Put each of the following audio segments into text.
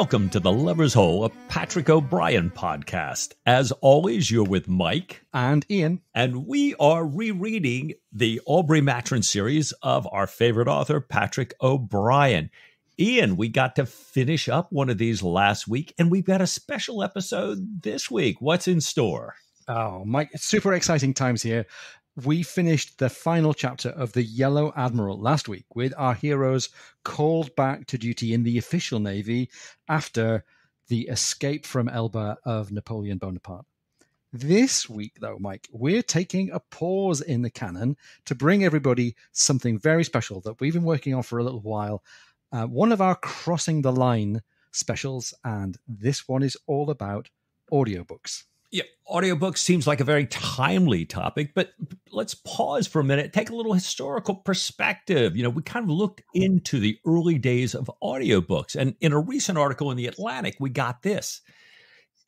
welcome to the Lubber's Hole, a Patrick O'Brian podcast. As always, you're with Mike and Ian, and we are rereading the Aubrey Maturin series of our favorite author, Patrick O'Brian. Ian, we got to finish up one of these last week, and we've got a special episode this week. What's in store? Oh, Mike, super exciting times here. We finished the final chapter of The Yellow Admiral last week with our heroes called back to duty in the official Navy after the escape from Elba of Napoleon Bonaparte. This week, though, Mike, we're taking a pause in the canon to bring everybody something very special that we've been working on for a little while. Uh, one of our Crossing the Line specials, and this one is all about audiobooks. Yeah, audiobook seems like a very timely topic, but let's pause for a minute, take a little historical perspective. You know, we kind of looked into the early days of audiobooks, and in a recent article in The Atlantic, we got this.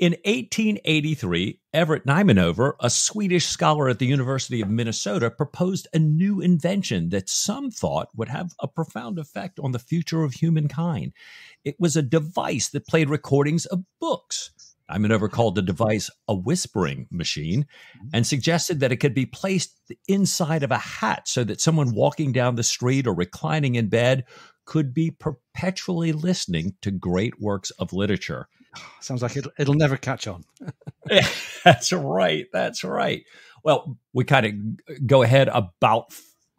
In 1883, Everett Niemenhover, a Swedish scholar at the University of Minnesota, proposed a new invention that some thought would have a profound effect on the future of humankind. It was a device that played recordings of books Niemenhover called the device a whispering machine mm-hmm. and suggested that it could be placed inside of a hat so that someone walking down the street or reclining in bed could be perpetually listening to great works of literature. Sounds like it'll, it'll never catch on. that's right. That's right. Well, we kind of go ahead about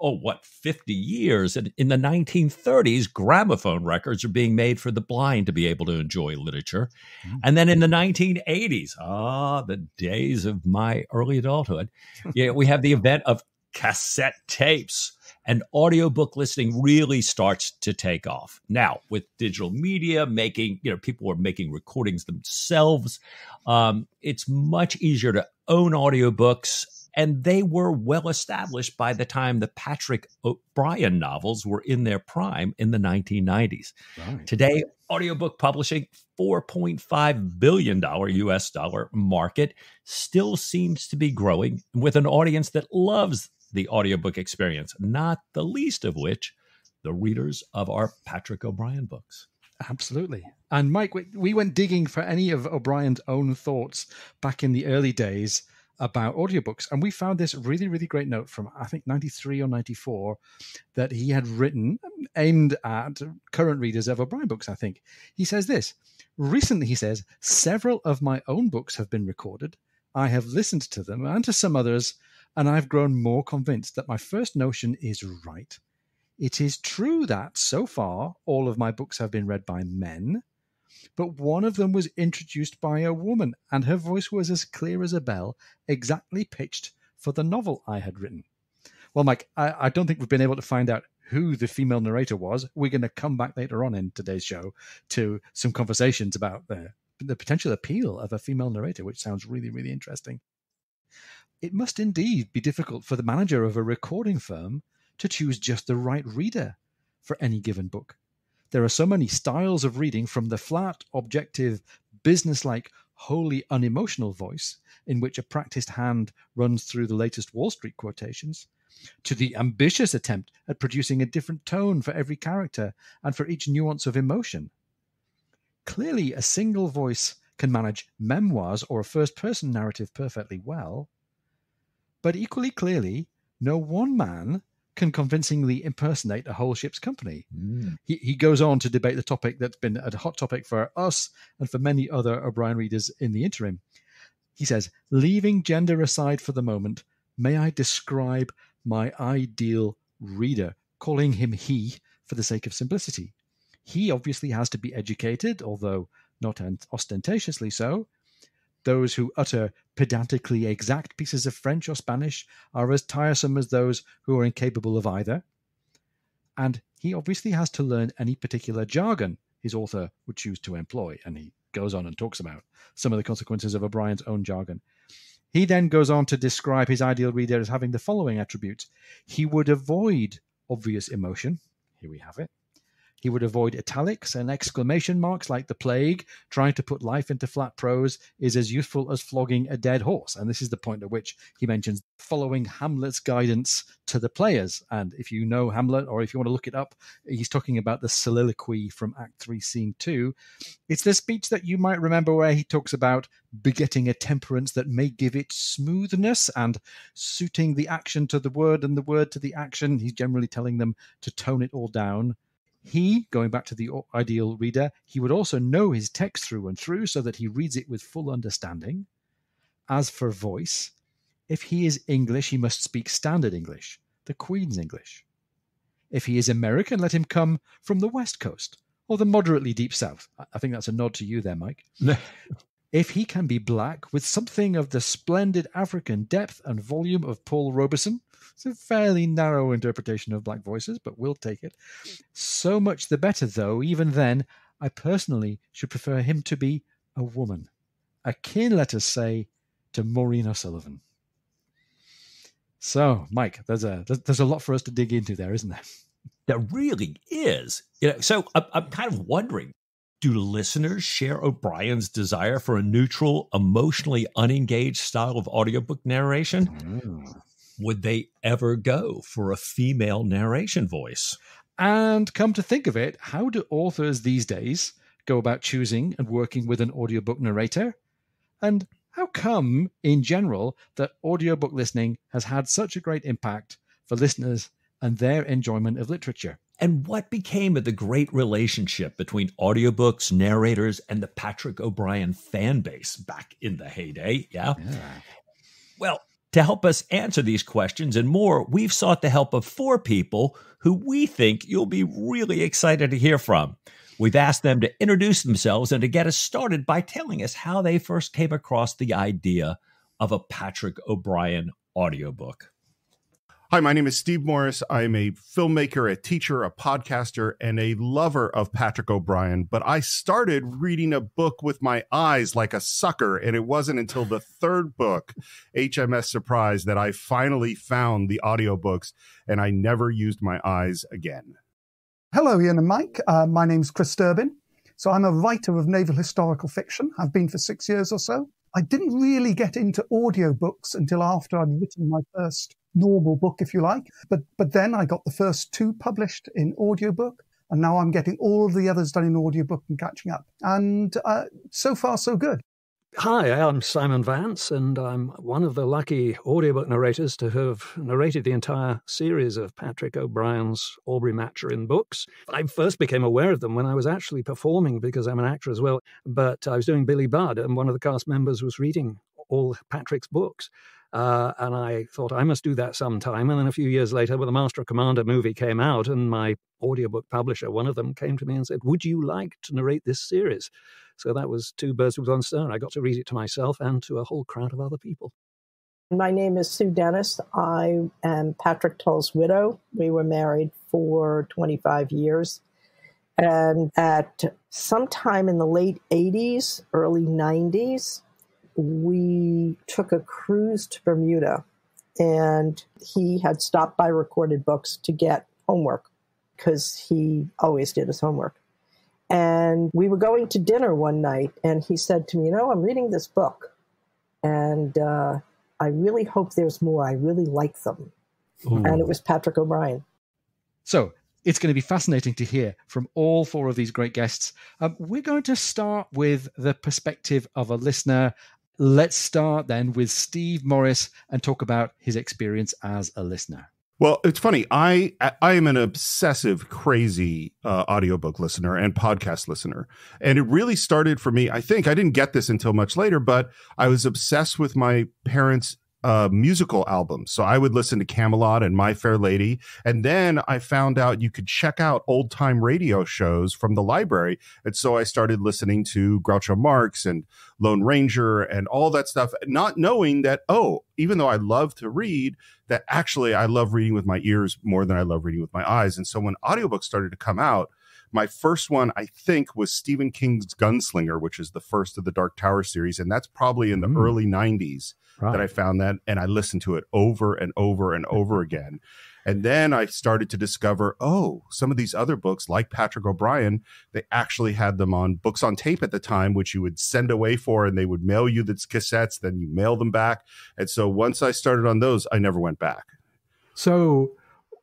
oh, what, 50 years. And in the 1930s, gramophone records are being made for the blind to be able to enjoy literature. Mm-hmm. And then in the 1980s, ah, the days of my early adulthood, yeah, we have the event of cassette tapes and audiobook listening really starts to take off. Now, with digital media making, you know, people are making recordings themselves. Um, it's much easier to own audiobooks and they were well established by the time the Patrick O'Brian novels were in their prime in the 1990s. Right. Today, audiobook publishing, $4.5 billion US dollar market, still seems to be growing with an audience that loves the audiobook experience, not the least of which the readers of our Patrick O'Brian books. Absolutely. And Mike, we went digging for any of O'Brian's own thoughts back in the early days about audiobooks. And we found this really, really great note from, I think, 93 or 94 that he had written aimed at current readers of O'Brian books, I think. He says this Recently, he says, several of my own books have been recorded. I have listened to them and to some others, and I've grown more convinced that my first notion is right. It is true that, so far, all of my books have been read by men but one of them was introduced by a woman, and her voice was as clear as a bell, exactly pitched for the novel I had written. Well, Mike, I, I don't think we've been able to find out who the female narrator was. We're going to come back later on in today's show to some conversations about the, the potential appeal of a female narrator, which sounds really, really interesting. It must indeed be difficult for the manager of a recording firm to choose just the right reader for any given book. There are so many styles of reading from the flat, objective, businesslike, wholly unemotional voice, in which a practiced hand runs through the latest Wall Street quotations, to the ambitious attempt at producing a different tone for every character and for each nuance of emotion. Clearly, a single voice can manage memoirs or a first person narrative perfectly well. But equally clearly, no one man can convincingly impersonate a whole ship's company. Mm. He, he goes on to debate the topic that's been a hot topic for us and for many other O'Brian readers in the interim. He says, leaving gender aside for the moment, may I describe my ideal reader, calling him he for the sake of simplicity. He obviously has to be educated, although not ostentatiously so. Those who utter pedantically exact pieces of French or Spanish are as tiresome as those who are incapable of either. And he obviously has to learn any particular jargon his author would choose to employ. And he goes on and talks about some of the consequences of O'Brian's own jargon. He then goes on to describe his ideal reader as having the following attributes he would avoid obvious emotion. Here we have it. He would avoid italics and exclamation marks like the plague. Trying to put life into flat prose is as useful as flogging a dead horse. And this is the point at which he mentions following Hamlet's guidance to the players. And if you know Hamlet or if you want to look it up, he's talking about the soliloquy from Act 3, Scene 2. It's the speech that you might remember where he talks about begetting a temperance that may give it smoothness and suiting the action to the word and the word to the action. He's generally telling them to tone it all down. He, going back to the ideal reader, he would also know his text through and through so that he reads it with full understanding. As for voice, if he is English, he must speak standard English, the Queen's English. If he is American, let him come from the West Coast or the moderately deep South. I think that's a nod to you there, Mike. if he can be black with something of the splendid African depth and volume of Paul Robeson, it's a fairly narrow interpretation of black voices, but we'll take it. So much the better, though, even then, I personally should prefer him to be a woman, akin, let us say, to Maureen O'Sullivan. So, Mike, there's a there's a lot for us to dig into there, isn't there? There really is. You know, so I'm, I'm kind of wondering do listeners share O'Brian's desire for a neutral, emotionally unengaged style of audiobook narration? Mm would they ever go for a female narration voice? And come to think of it, how do authors these days go about choosing and working with an audiobook narrator? And how come, in general, that audiobook listening has had such a great impact for listeners and their enjoyment of literature? And what became of the great relationship between audiobooks, narrators, and the Patrick O'Brian fan base back in the heyday? Yeah. yeah. Well, to help us answer these questions and more, we've sought the help of four people who we think you'll be really excited to hear from. We've asked them to introduce themselves and to get us started by telling us how they first came across the idea of a Patrick O'Brian audiobook. Hi, my name is Steve Morris. I'm a filmmaker, a teacher, a podcaster, and a lover of Patrick O'Brian. But I started reading a book with my eyes like a sucker, and it wasn't until the third book, HMS Surprise, that I finally found the audiobooks, and I never used my eyes again. Hello, Ian and Mike. Uh, my name's Chris Durbin. So I'm a writer of naval historical fiction. I've been for six years or so. I didn't really get into audiobooks until after I'd written my first normal book, if you like. But but then I got the first two published in audiobook, and now I'm getting all of the others done in audiobook and catching up. And uh, so far, so good. Hi, I'm Simon Vance, and I'm one of the lucky audiobook narrators to have narrated the entire series of Patrick O'Brian's Aubrey Maturin books. I first became aware of them when I was actually performing because I'm an actor as well, but I was doing Billy Budd, and one of the cast members was reading all Patrick's books. Uh, and I thought I must do that sometime. And then a few years later, when the Master Commander movie came out, and my audiobook publisher, one of them, came to me and said, Would you like to narrate this series? So that was two birds with one stone. I got to read it to myself and to a whole crowd of other people. My name is Sue Dennis. I am Patrick Tull's widow. We were married for 25 years. And at some time in the late 80s, early 90s, we took a cruise to Bermuda and he had stopped by recorded books to get homework because he always did his homework. And we were going to dinner one night and he said to me, You know, I'm reading this book and uh, I really hope there's more. I really like them. Ooh. And it was Patrick O'Brian. So it's going to be fascinating to hear from all four of these great guests. Um, we're going to start with the perspective of a listener Let's start then with Steve Morris and talk about his experience as a listener. Well, it's funny. I I am an obsessive, crazy uh, audiobook listener and podcast listener, and it really started for me. I think I didn't get this until much later, but I was obsessed with my parents' uh, musical albums. So I would listen to Camelot and My Fair Lady. And then I found out you could check out old time radio shows from the library. And so I started listening to Groucho Marx and Lone Ranger and all that stuff, not knowing that, oh, even though I love to read, that actually I love reading with my ears more than I love reading with my eyes. And so when audiobooks started to come out, my first one, I think, was Stephen King's Gunslinger, which is the first of the Dark Tower series. And that's probably in the mm. early 90s that I found that. And I listened to it over and over and over again. And then I started to discover, oh, some of these other books, like Patrick O'Brian, they actually had them on books on tape at the time, which you would send away for, and they would mail you the cassettes, then you mail them back. And so once I started on those, I never went back. So,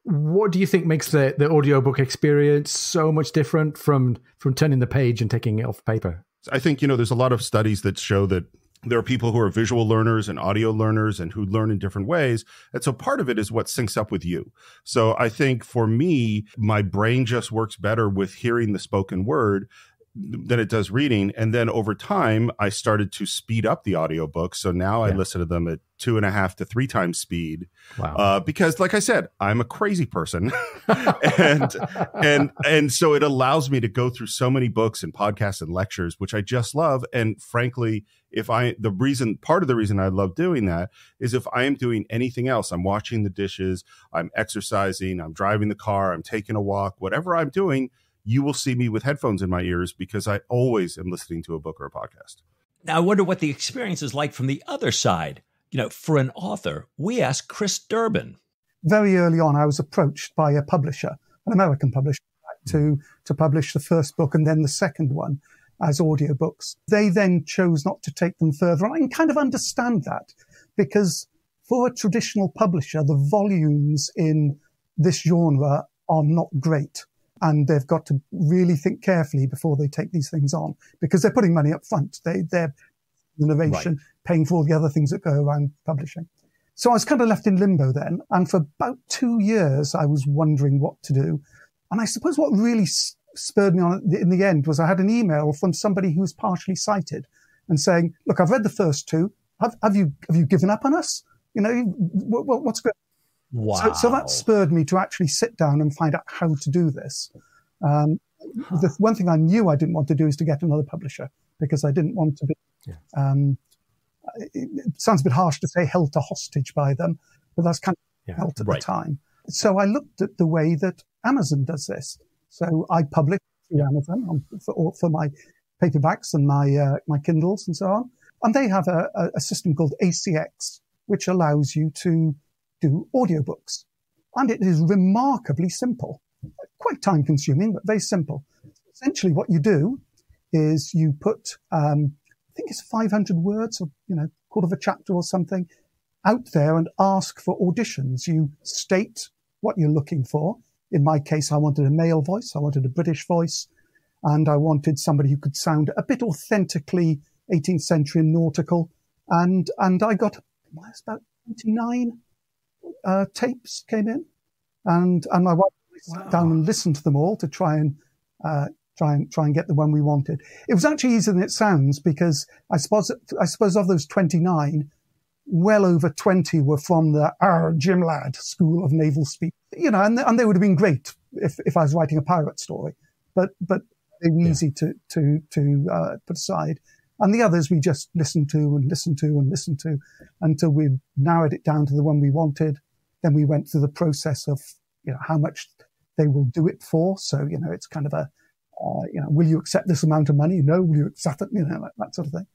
what do you think makes the, the audiobook experience so much different from from turning the page and taking it off paper? I think, you know, there's a lot of studies that show that there are people who are visual learners and audio learners and who learn in different ways. And so part of it is what syncs up with you. So I think for me, my brain just works better with hearing the spoken word than it does reading. And then over time, I started to speed up the audiobooks. So now yeah. I listen to them at two and a half to three times speed. Wow. Uh, because like I said, I'm a crazy person. and, and, and so it allows me to go through so many books and podcasts and lectures, which I just love. And frankly, if I, the reason, part of the reason I love doing that is if I am doing anything else, I'm washing the dishes, I'm exercising, I'm driving the car, I'm taking a walk, whatever I'm doing, you will see me with headphones in my ears because I always am listening to a book or a podcast. Now, I wonder what the experience is like from the other side. You know, for an author, we asked Chris Durbin. Very early on, I was approached by a publisher, an American publisher, to, to publish the first book and then the second one as audiobooks. They then chose not to take them further. And I can kind of understand that because for a traditional publisher, the volumes in this genre are not great and they've got to really think carefully before they take these things on because they're putting money up front. They, they're innovation, right. paying for all the other things that go around publishing. So I was kind of left in limbo then. And for about two years, I was wondering what to do. And I suppose what really spurred me on in the end was I had an email from somebody who was partially sighted and saying, look, I've read the first two. Have, have you, have you given up on us? You know, what, what's good? Wow. So, so, that spurred me to actually sit down and find out how to do this. Um, the one thing I knew I didn't want to do is to get another publisher because I didn't want to be. Yeah. Um, it, it, sounds a bit harsh to say held to hostage by them, but that's kind of yeah. felt at right. the time. So I looked at the way that Amazon does this. So I publish through Amazon for, for my paperbacks and my uh, my Kindles and so on, and they have a, a system called ACX, which allows you to do audiobooks. And it is remarkably simple, quite time consuming, but very simple. Essentially what you do is you put, um, I think it's 500 words or, you know, quarter of a chapter or something out there and ask for auditions. You state what you're looking for. In my case, I wanted a male voice. I wanted a British voice and I wanted somebody who could sound a bit authentically 18th century nautical. And, and I got, about 29 uh, tapes came in, and and my wife wow. sat down and listened to them all to try and uh, try and try and get the one we wanted. It was actually easier than it sounds because I suppose I suppose of those twenty nine, well over twenty were from the our Jim Ladd School of Naval Speak. You know, and and they would have been great if if I was writing a pirate story, but but they were yeah. easy to to to uh, put aside. And the others we just listened to and listened to and listened to until we narrowed it down to the one we wanted. Then we went through the process of, you know, how much they will do it for. So, you know, it's kind of a, uh, you know, will you accept this amount of money? No. Will you accept it? You know, that, that sort of thing.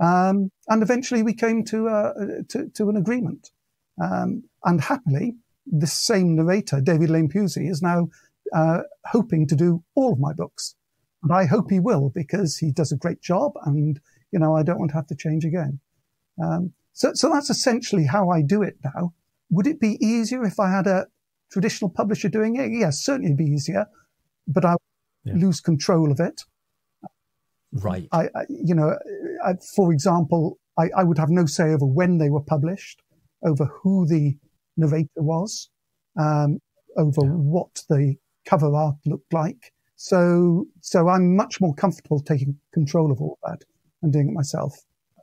Um, and eventually we came to, uh, to, to, an agreement. Um, and happily, the same narrator, David Lane Pusey, is now uh, hoping to do all of my books. And I hope he will because he does a great job and, you know, I don't want to have to change again. Um, so, so that's essentially how I do it now. Would it be easier if I had a traditional publisher doing it? Yes, certainly it'd be easier, but I yeah. lose control of it. Right. I, I you know, I, for example, I, I, would have no say over when they were published, over who the narrator was, um, over yeah. what the cover art looked like. So, so I'm much more comfortable taking control of all that and doing it myself.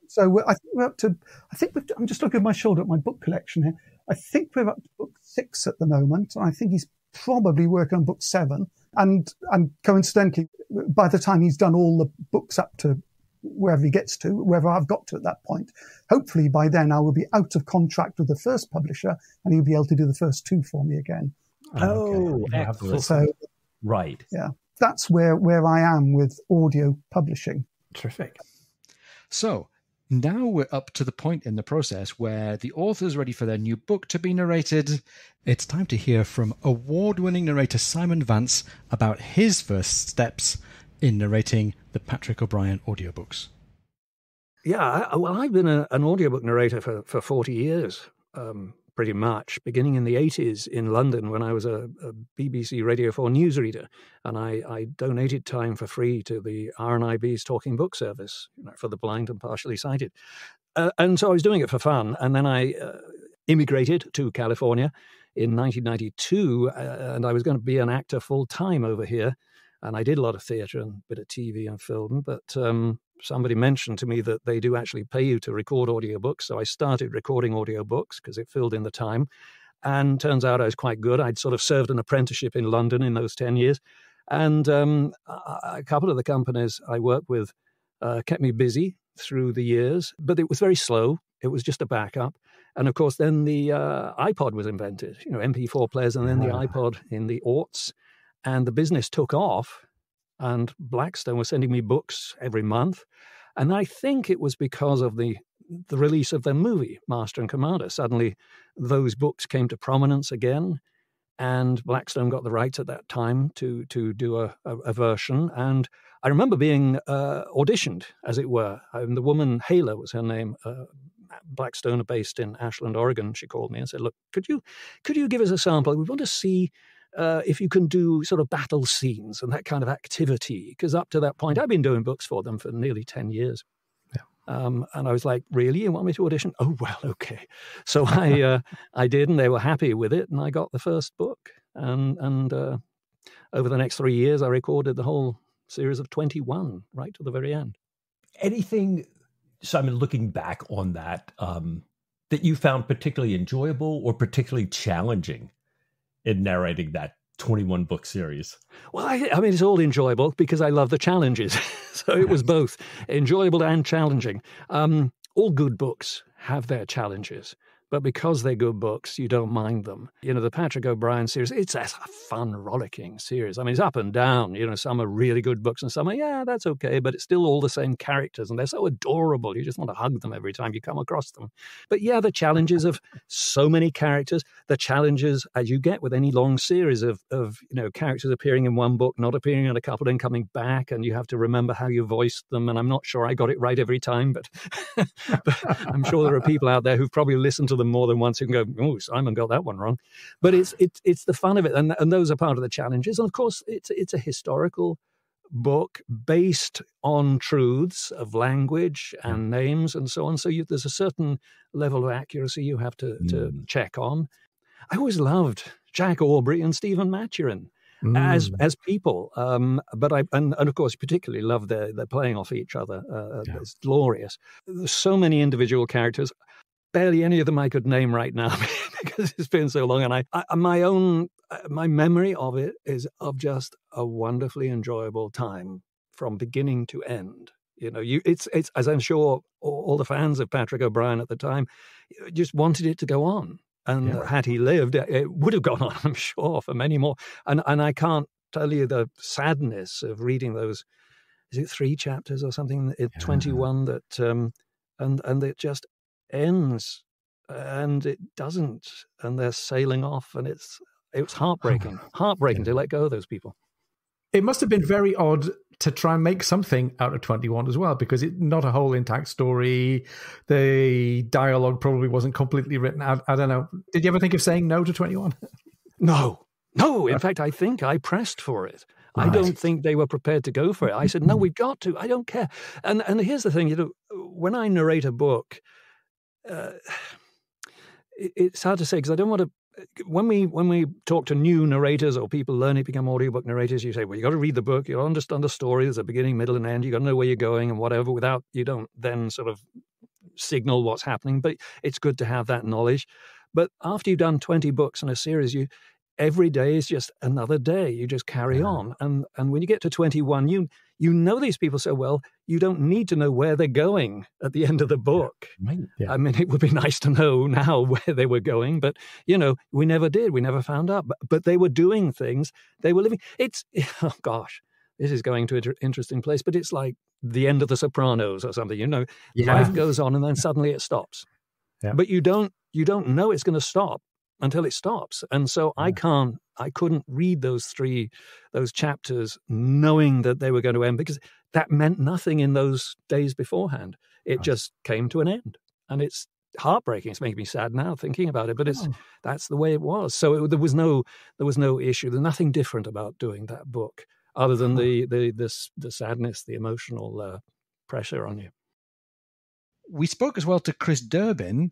So I think we're up to, I think I'm just looking at my shoulder at my book collection here. I think we're up to book six at the moment. And I think he's probably working on book seven. And, and coincidentally, by the time he's done all the books up to wherever he gets to, wherever I've got to at that point, hopefully by then I will be out of contract with the first publisher and he'll be able to do the first two for me again. Oh, okay. Oh, so, right. Yeah that's where, where I am with audio publishing. Terrific. So now we're up to the point in the process where the author's ready for their new book to be narrated. It's time to hear from award winning narrator Simon Vance about his first steps in narrating the Patrick O'Brian audiobooks. Yeah, well, I've been a, an audiobook narrator for, for 40 years, um, pretty much, beginning in the 80s in London when I was a, a BBC Radio 4 newsreader. And I, I, donated time for free to the RNIB's Talking Book Service you know, for the blind and partially sighted. Uh, and so I was doing it for fun. And then I uh, immigrated to California in 1992, uh, and I was going to be an actor full time over here. And I did a lot of theatre and a bit of TV and film, but um, somebody mentioned to me that they do actually pay you to record audiobooks. So I started recording audiobooks because it filled in the time. And turns out I was quite good. I'd sort of served an apprenticeship in London in those 10 years. And um, a couple of the companies I worked with uh, kept me busy through the years, but it was very slow. It was just a backup. And of course, then the uh, iPod was invented, you know, MP4 players, and then the iPod in the aughts. And the business took off and Blackstone was sending me books every month. And I think it was because of the the release of their movie, Master and Commander. Suddenly, those books came to prominence again, and Blackstone got the rights at that time to to do a, a, a version. And I remember being uh, auditioned, as it were. And the woman Hala was her name. Uh, Blackstone, based in Ashland, Oregon. She called me and said, "Look, could you could you give us a sample? We want to see uh, if you can do sort of battle scenes and that kind of activity. Because up to that point, I've been doing books for them for nearly 10 years. Yeah. Um, and I was like, really? You want me to audition? Oh, well, okay. So I, uh, I did, and they were happy with it. And I got the first book. And, and uh, over the next three years, I recorded the whole series of 21 right to the very end. Anything, Simon, looking back on that, um, that you found particularly enjoyable or particularly challenging in narrating that 21 book series? Well, I, I, mean, it's all enjoyable because I love the challenges. so it was both enjoyable and challenging. Um, all good books have their challenges but because they're good books, you don't mind them. You know, the Patrick O'Brian series, it's a fun, rollicking series. I mean, it's up and down. You know, some are really good books and some are, yeah, that's okay, but it's still all the same characters and they're so adorable. You just want to hug them every time you come across them. But yeah, the challenges of so many characters, the challenges as you get with any long series of, of you know, characters appearing in one book, not appearing in a couple, then coming back, and you have to remember how you voiced them. And I'm not sure I got it right every time, but, but I'm sure there are people out there who've probably listened to them more than once who can go, "Oh, Simon got that one wrong," but it's it's it's the fun of it, and and those are part of the challenges. And of course, it's it's a historical book based on truths of language and names and so on. So you, there's a certain level of accuracy you have to mm. to check on. I always loved Jack Aubrey and Stephen Maturin. Mm. as as people. Um, but I and, and of course particularly love their they're playing off each other. Uh, yeah. It's glorious. There's so many individual characters barely any of them I could name right now because it's been so long. And I, I, my own, uh, my memory of it is of just a wonderfully enjoyable time from beginning to end. You know, you it's it's as I'm sure all, all the fans of Patrick O'Brian at the time just wanted it to go on. And yeah. had he lived, it would have gone on, I'm sure, for many more. And and I can't tell you the sadness of reading those. Is it three chapters or something? Yeah. Twenty one that um, and and it just ends and it doesn't and they're sailing off and it's it's oh, heartbreaking heartbreaking to let go of those people. It must have been very odd to try and make something out of 21 as well because it's not a whole intact story. The dialogue probably wasn't completely written. Out i don't know. Did you ever think of saying no to 21 no. No in uh, fact i think i pressed for it. Right. I don't think they were prepared to go for it. I said, "No, hmm. we've got to. I don't care." And and here's the thing, you know, when I narrate a book, uh, it, it's hard to say because I don't want to. When we when we talk to new narrators or people learning to become audiobook narrators, you say, "Well, you got to read the book. You got to understand the story. There's a beginning, middle, and end. You got to know where you're going and whatever." Without you don't then sort of signal what's happening. But it's good to have that knowledge. But after you've done 20 books in a series, you every day is just another day. You just carry on. And and when you get to 21, you you know these people so well, you don't need to know where they're going at the end of the book. Right. Yeah. I mean, it would be nice to know now where they were going, but you know, we never did. We never found out. But, but they were doing things. They were living. It's oh gosh, this is going to an interesting place. But it's like the end of The Sopranos or something. You know, Yeah. life goes on and then suddenly it stops. Yeah. But you don't you don't know it's going to stop until it stops. And so I can't I couldn't read those three those chapters knowing that they were going to end because that meant nothing in those days beforehand. It Right. just came to an end. And it's heartbreaking. It's making me sad now thinking about it, but it's Oh. that's the way it was. So it, there was no there was no issue. There's nothing different about doing that book other than Huh. the the this the sadness, the emotional uh, pressure on you. we spoke as well to Chris Durbin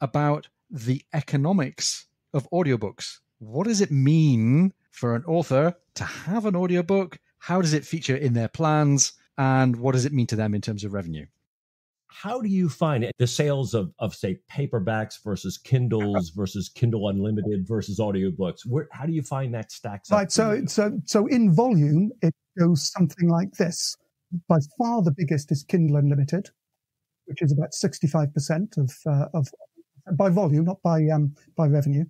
about the economics of audiobooks. What does it mean for an author to have an audiobook? How does it feature in their plans? And what does it mean to them in terms of revenue? How do you find it, the sales of, of say paperbacks versus Kindles versus Kindle Unlimited versus audiobooks? Where how do you find that stacks up? Right. So, so, so in volume, it goes something like this. By far, the biggest is Kindle Unlimited, which is about sixty-five percent of uh, of by volume, not by um, by revenue.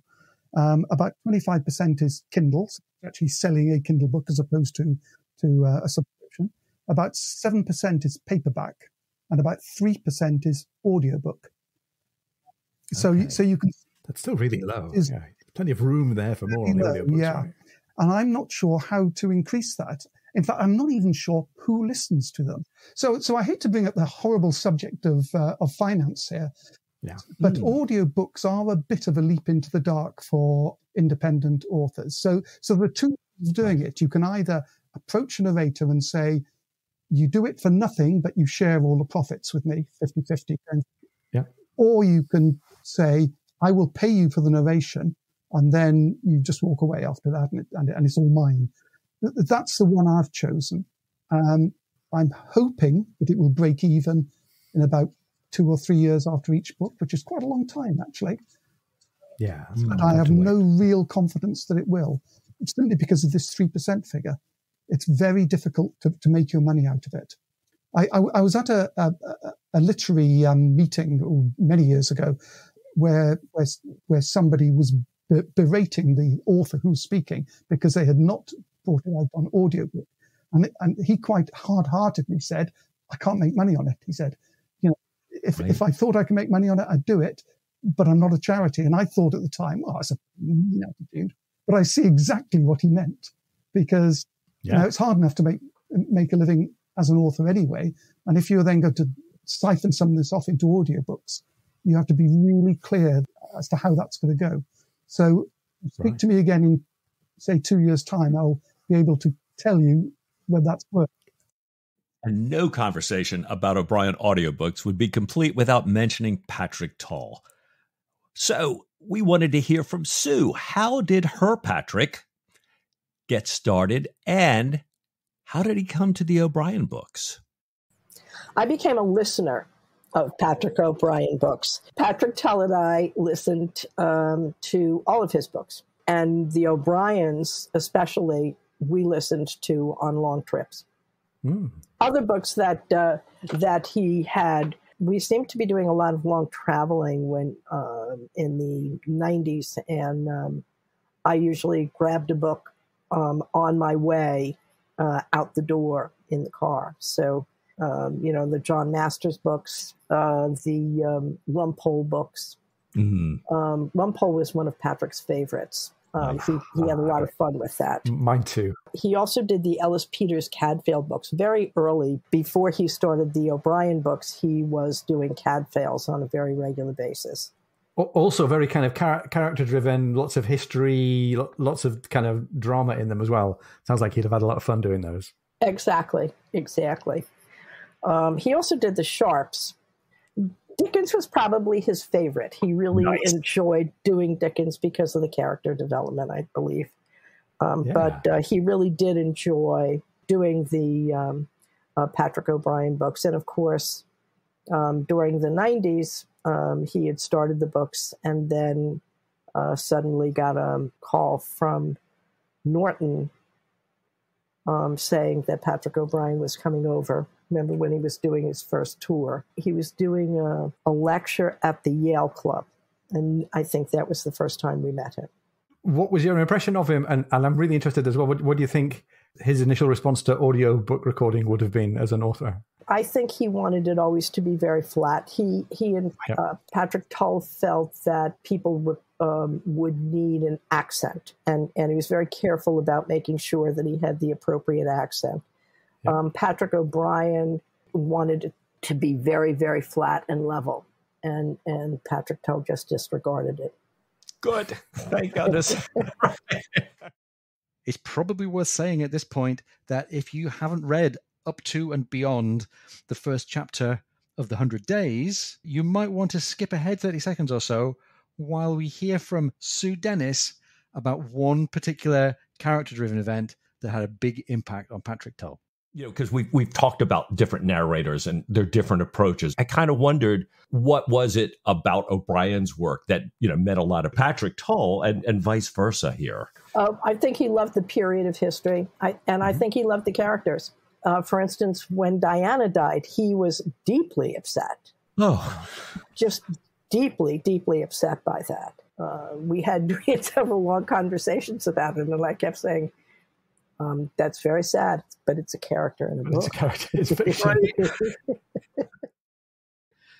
Um, about twenty-five percent is Kindles, actually selling a Kindle book as opposed to to uh, a subscription. About seven percent is paperback, and about three percent is audiobook. So, you, Okay. so you can That's still really low. Is- yeah. Plenty of room there for more on the audiobooks, yeah. right? and I'm not sure how to increase that. In fact, I'm not even sure who listens to them. So, so I hate to bring up the horrible subject of uh, of finance here, Yeah. but Hmm. audiobooks are a bit of a leap into the dark for independent authors. So, so the two ways of doing it, you can either approach a narrator and say, you do it for nothing, but you share all the profits with me, 50 50. Yeah. Or you can say, I will pay you for the narration, and then you just walk away after that, and, it, and, it- and it's all mine. That's the one I've chosen. Um, I'm hoping that it will break even in about two or three years after each book, which is quite a long time, actually. Yeah. But I have no real confidence that it will, simply because of this 3% figure. It's very difficult to, to make your money out of it. I, I, I was at a, a, a- literary um, meeting oh, many years ago where, where, where somebody was berating the author who was speaking because they had not brought it out on audiobook. And, and he quite hard heartedly said, I can't make money on it. He said, if, Right. if I thought I could make money on it, I'd do it but I'm not a charity. And I thought at the time, oh, it's a mean attitude. But I see exactly what he meant because you know it's hard enough to make make a living as an author anyway. And if you're then going to siphon some of this off into audiobooks, you have to be really clear as to how that's going to go. So speak Right. to me again in say two years' time. I'll be able to tell you whether that's worked. And no conversation about O'Brian audiobooks would be complete without mentioning Patrick Tull. So we wanted to hear from Sue. How did her Patrick get started and how did he come to the O'Brian books? I became a listener of Patrick O'Brian books. Patrick Tull and I listened um, to all of his books, and the O'Brians, especially, we listened to on long trips. Mm. Other books that uh, that he had, we seemed to be doing a lot of long traveling when um, in the '90s, and um, I usually grabbed a book um, on my way uh, out the door in the car. So um, you know, the John Masters books, uh, the um, Rumpole books. Mm, Um, Rumpole was one of Patrick's favorites. Um, he, he had a lot of fun with that. Mine too. He also did the Ellis Peters Cadfael books very early. Before he started the O'Brian books, he was doing Cadfaels on a very regular basis. Also, very kind of char- character driven, lots of history, lots of kind of drama in them as well. Sounds like he'd have had a lot of fun doing those. Exactly, exactly. Um, he also did the Sharpes. Dickens was probably his favorite. He really Nice. enjoyed doing Dickens because of the character development, I believe. Um, Yeah. But uh, he really did enjoy doing the um, uh, Patrick O'Brian books. And of course, um, during the 90s, um, he had started the books and then uh, suddenly got a call from Norton um, saying that Patrick O'Brian was coming over. Remember when he was doing his first tour? He was doing a, a lecture at the Yale Club. And I think that was the first time we met him. What was your impression of him? And, and I'm really interested as well. What, what do you think his initial response to audio book recording would have been as an author? I think he wanted it always to be very flat. He he and Yep. uh, Patrick Tull felt that people would um, would need an accent, and and he was very careful about making sure that he had the appropriate accent. Yep. Um, Patrick O'Brian wanted it to be very very flat and level, and and Patrick Tull just disregarded it. Good. Thank goodness. it's probably worth saying at this point that if you haven't read up to and beyond the first chapter of the 100 days, you might want to skip ahead 30 seconds or so while we hear from Sue Dennis about one particular character driven event that had a big impact on Patrick Tull. You know, because we've we've talked about different narrators and their different approaches. I kind of wondered what was it about O'Brian's work that you know meant a lot of Patrick Tull and and vice versa here. Uh, I think he loved the period of history, I, and I think he loved the characters. Uh, for instance, when Diana died, he was deeply upset, Oh, just deeply, deeply upset by that. Uh, we had we had several long conversations about it, and I kept saying, um, "That's very sad, but it's a character in a It's a book." character, it's fiction.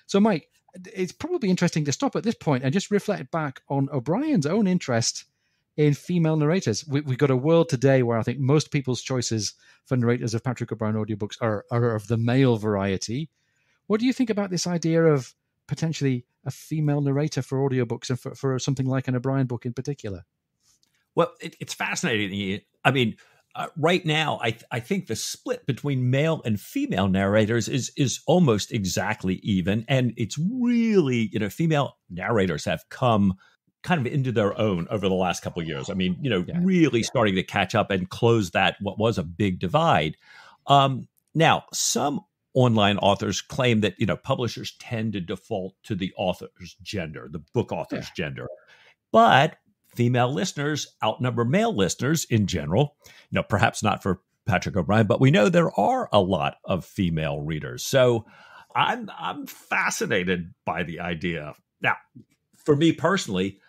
So, Mike, it's probably interesting to stop at this point and just reflect back on O'Brian's own interest in female narrators. We, we've got a world today where I think most people's choices for narrators of Patrick O'Brian audiobooks are, are of the male variety. What do you think about this idea of potentially a female narrator for audiobooks and for, for something like an O'Brian book in particular? well, it, it's fascinating. I mean. Uh, right now, I th- I think the split between male and female narrators is is almost exactly even, and it's really you know female narrators have come kind of into their own over the last couple of years. I mean, you know, Yeah. really starting to catch up and close that what was a big divide. Um, now, some online authors claim that you know publishers tend to default to the author's gender, the book author's gender, but female listeners outnumber male listeners in general. You know, perhaps not for Patrick O'Brian, but we know there are a lot of female readers. So I'm I'm fascinated by the idea. Now, for me personally,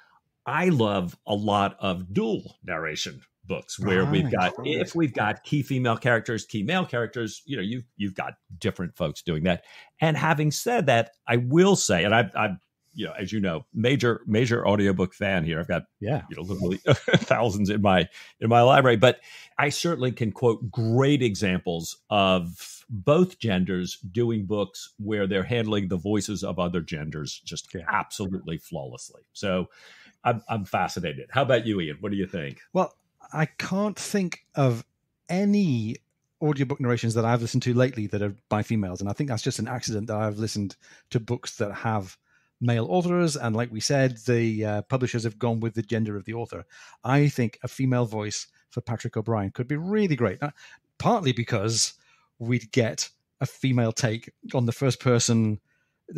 I love a lot of dual narration books where we've ah, got right. if we've got key female characters, key male characters, you know, you've you've got different folks doing that. And having said that, I will say, and I I you know, as you know, major major audiobook fan here. I've got Yeah. you know literally thousands in my in my library but i certainly can quote great examples of both genders doing books where they're handling the voices of other genders just Yeah. absolutely flawlessly so I'm, I'm fascinated how about you ian what do you think Well, I can't think of any audiobook narrations that I've listened to lately that are by females. And I think that's just an accident that I've listened to books that have male authors. And like we said, the uh, publishers have gone with the gender of the author. I think a female voice for Patrick O'Brian could be really great, uh, partly because we'd get a female take on the first person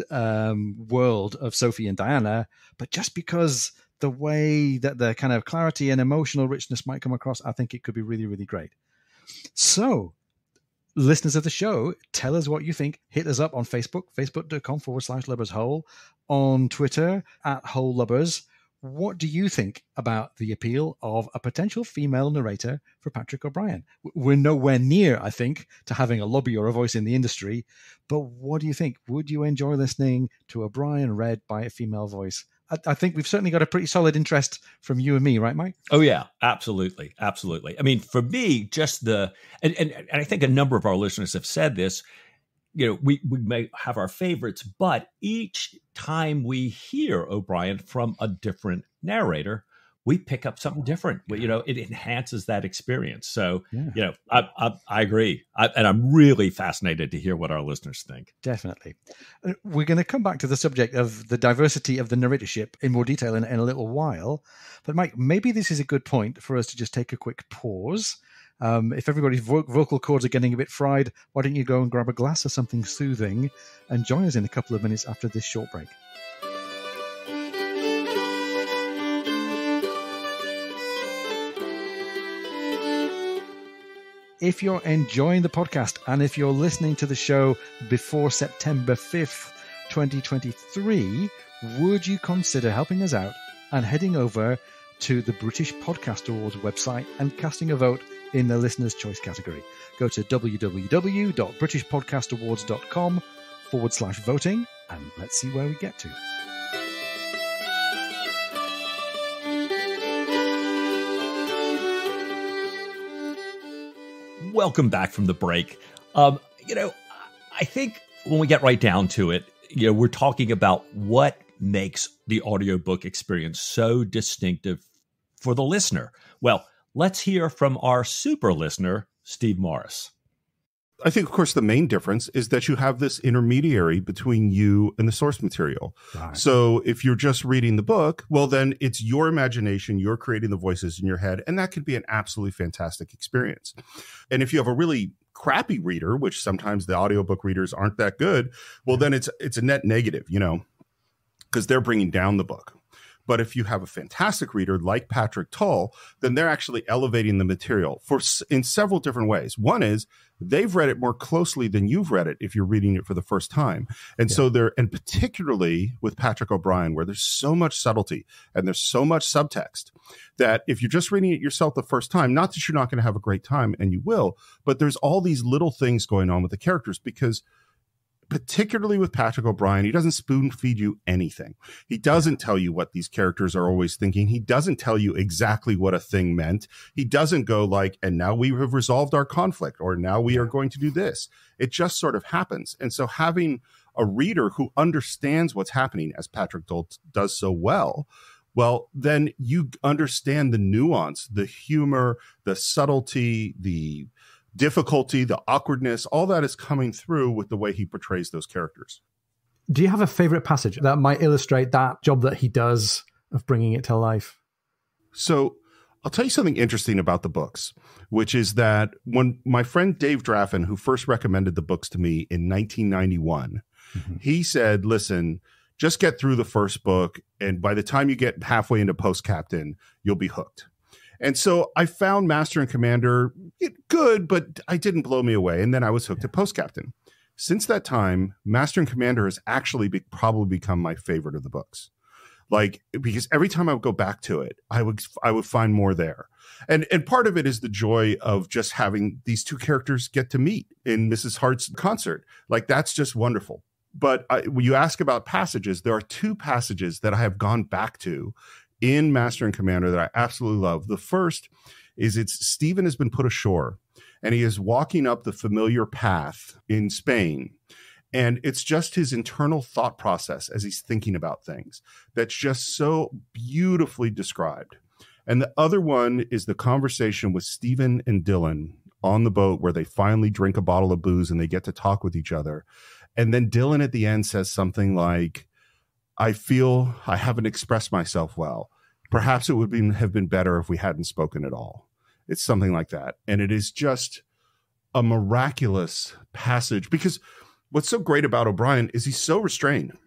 um, world of Sophie and Diana, but just because the way that the kind of clarity and emotional richness might come across, I think it could be really, really great. So, listeners of the show, tell us what you think. Hit us up on Facebook, facebook.com forward slash Lubbers Hole, on Twitter at Hole Lubbers. What do you think about the appeal of a potential female narrator for Patrick O'Brian? We're nowhere near, I think, to having a lobby or a voice in the industry, but what do you think? Would you enjoy listening to O'Brian read by a female voice? I, think we've certainly got a pretty solid interest from you and me, right, Mike? Oh yeah, absolutely, absolutely. I mean, for me, just the and, and and I think a number of our listeners have said this. You know, we we may have our favorites, but each time we hear O'Brian from a different narrator, we pick up something different. We- You know, it enhances that experience. So, Yeah. you know, I I, I agree, I, and I'm really fascinated to hear what our listeners think. Definitely. Uh, We're going to come back to the subject of the diversity of the narratorship in more detail in, in a little while. But, Mike, maybe this is a good point for us to just take a quick pause. Um, if everybody's vo- vocal cords are getting a bit fried, why don't you go and grab a glass of something soothing and join us in a couple of minutes after this short break? If you're enjoying the podcast and if you're listening to the show before September 5th, 2023, would you consider helping us out and heading over to the British Podcast Awards website and casting a vote in the Listener's Choice category. Go to www.britishpodcastawards.com forward slash voting and let's see where we get to. Welcome back from the break. Um, you know, I think when we get right down to it, you know, we're talking about what makes the audiobook experience so distinctive for the listener. Well, let's hear from our super listener, Steve Morris. I think, of course, the main difference is that you have this intermediary between you and the source material. Right. So if you're just reading the book, well, then it's your imagination, you're creating the voices in your head, and that can be an absolutely fantastic experience. And if you have a really crappy reader, which sometimes the audiobook readers aren't that good, well, then it's it's a net negative, you know, because they're bringing down the book. But if you have a fantastic reader like Patrick Tull, then they're actually elevating the material for in several different ways. One is they've read it more closely than you've read it if you're reading it for the first time. And yeah. so they're and particularly with Patrick O'Brian, where there's so much subtlety and there's so much subtext that if you're just reading it yourself the first time, not that you're not going to have a great time and you will, but there's all these little things going on with the characters because particularly with Patrick O'Brian, he doesn't spoon feed you anything. He doesn't tell you what these characters are always thinking. He doesn't tell you exactly what a thing meant. He doesn't go like, and now we have resolved our conflict, or now we are going to do this. It just sort of happens. And so having a reader who understands what's happening, as Patrick Tull does so well, well, then you understand the nuance, the humor, the subtlety, the difficulty, the awkwardness, all that is coming through with the way he portrays those characters. Do you have a favorite passage that might illustrate that job that he does of bringing it to life? So, I'll tell you something interesting about the books, which is that when my friend Dave Draffin, who first recommended the books to me in 1991, mm-hmm. he said, Listen, just get through the first book. And by the time you get halfway into Post Captain, you'll be hooked. And so I found Master and Commander good, but I didn't blow me away. And then I was hooked yeah. to Post Captain. Since that time, Master and Commander has actually be, probably become my favorite of the books. Like because every time I would go back to it, I would I would find more there, and and part of it is the joy of just having these two characters get to meet in Mrs. Harte's concert. Like that's just wonderful but I, when you ask about passages, there are two passages that I have gone back to in Master and Commander that I absolutely love. The first is it's Stephen has been put ashore and he is walking up the familiar path in Spain. And it's just his internal thought process as he's thinking about things that's just so beautifully described. And the other one is the conversation with Stephen and Dillon on the boat where they finally drink a bottle of booze and they get to talk with each other. And then Dillon at the end says something like, I feel I haven't expressed myself well. Perhaps it would be, have been better if we hadn't spoken at all. It's something like that. And it is just a miraculous passage because what's so great about O'Brian is he's so restrained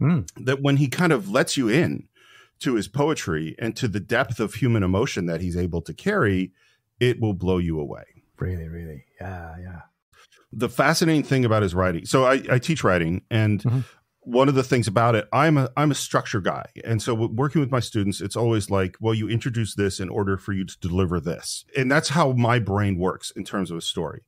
mm. that when he kind of lets you in to his poetry and to the depth of human emotion that he's able to carry, it will blow you away. Really, really. Yeah, yeah. The fascinating thing about his writing. So I, I teach writing, and mm-hmm one of the things about it i'm a i'm a structure guy. And so working with my students it's always like well you introduce this in order for you to deliver this. And that's how my brain works in terms of a story.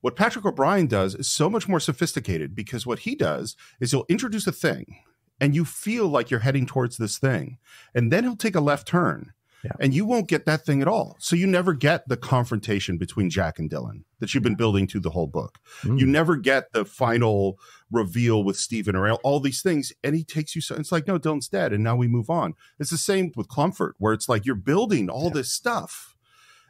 What patrick o'brian does is so much more sophisticated because what he does is he'll introduce a thing and you feel like you're heading towards this thing. And then he'll take a left turn yeah. And you won't get that thing at all. So you never get the confrontation between Jack and Dillon that you've been building to the whole book. Mm. You never get the final reveal with Stephen or all these things. And he takes you so it's like, no, Dillon's dead. And now we move on. It's the same with Clonfert, where it's like you're building all yeah. this stuff.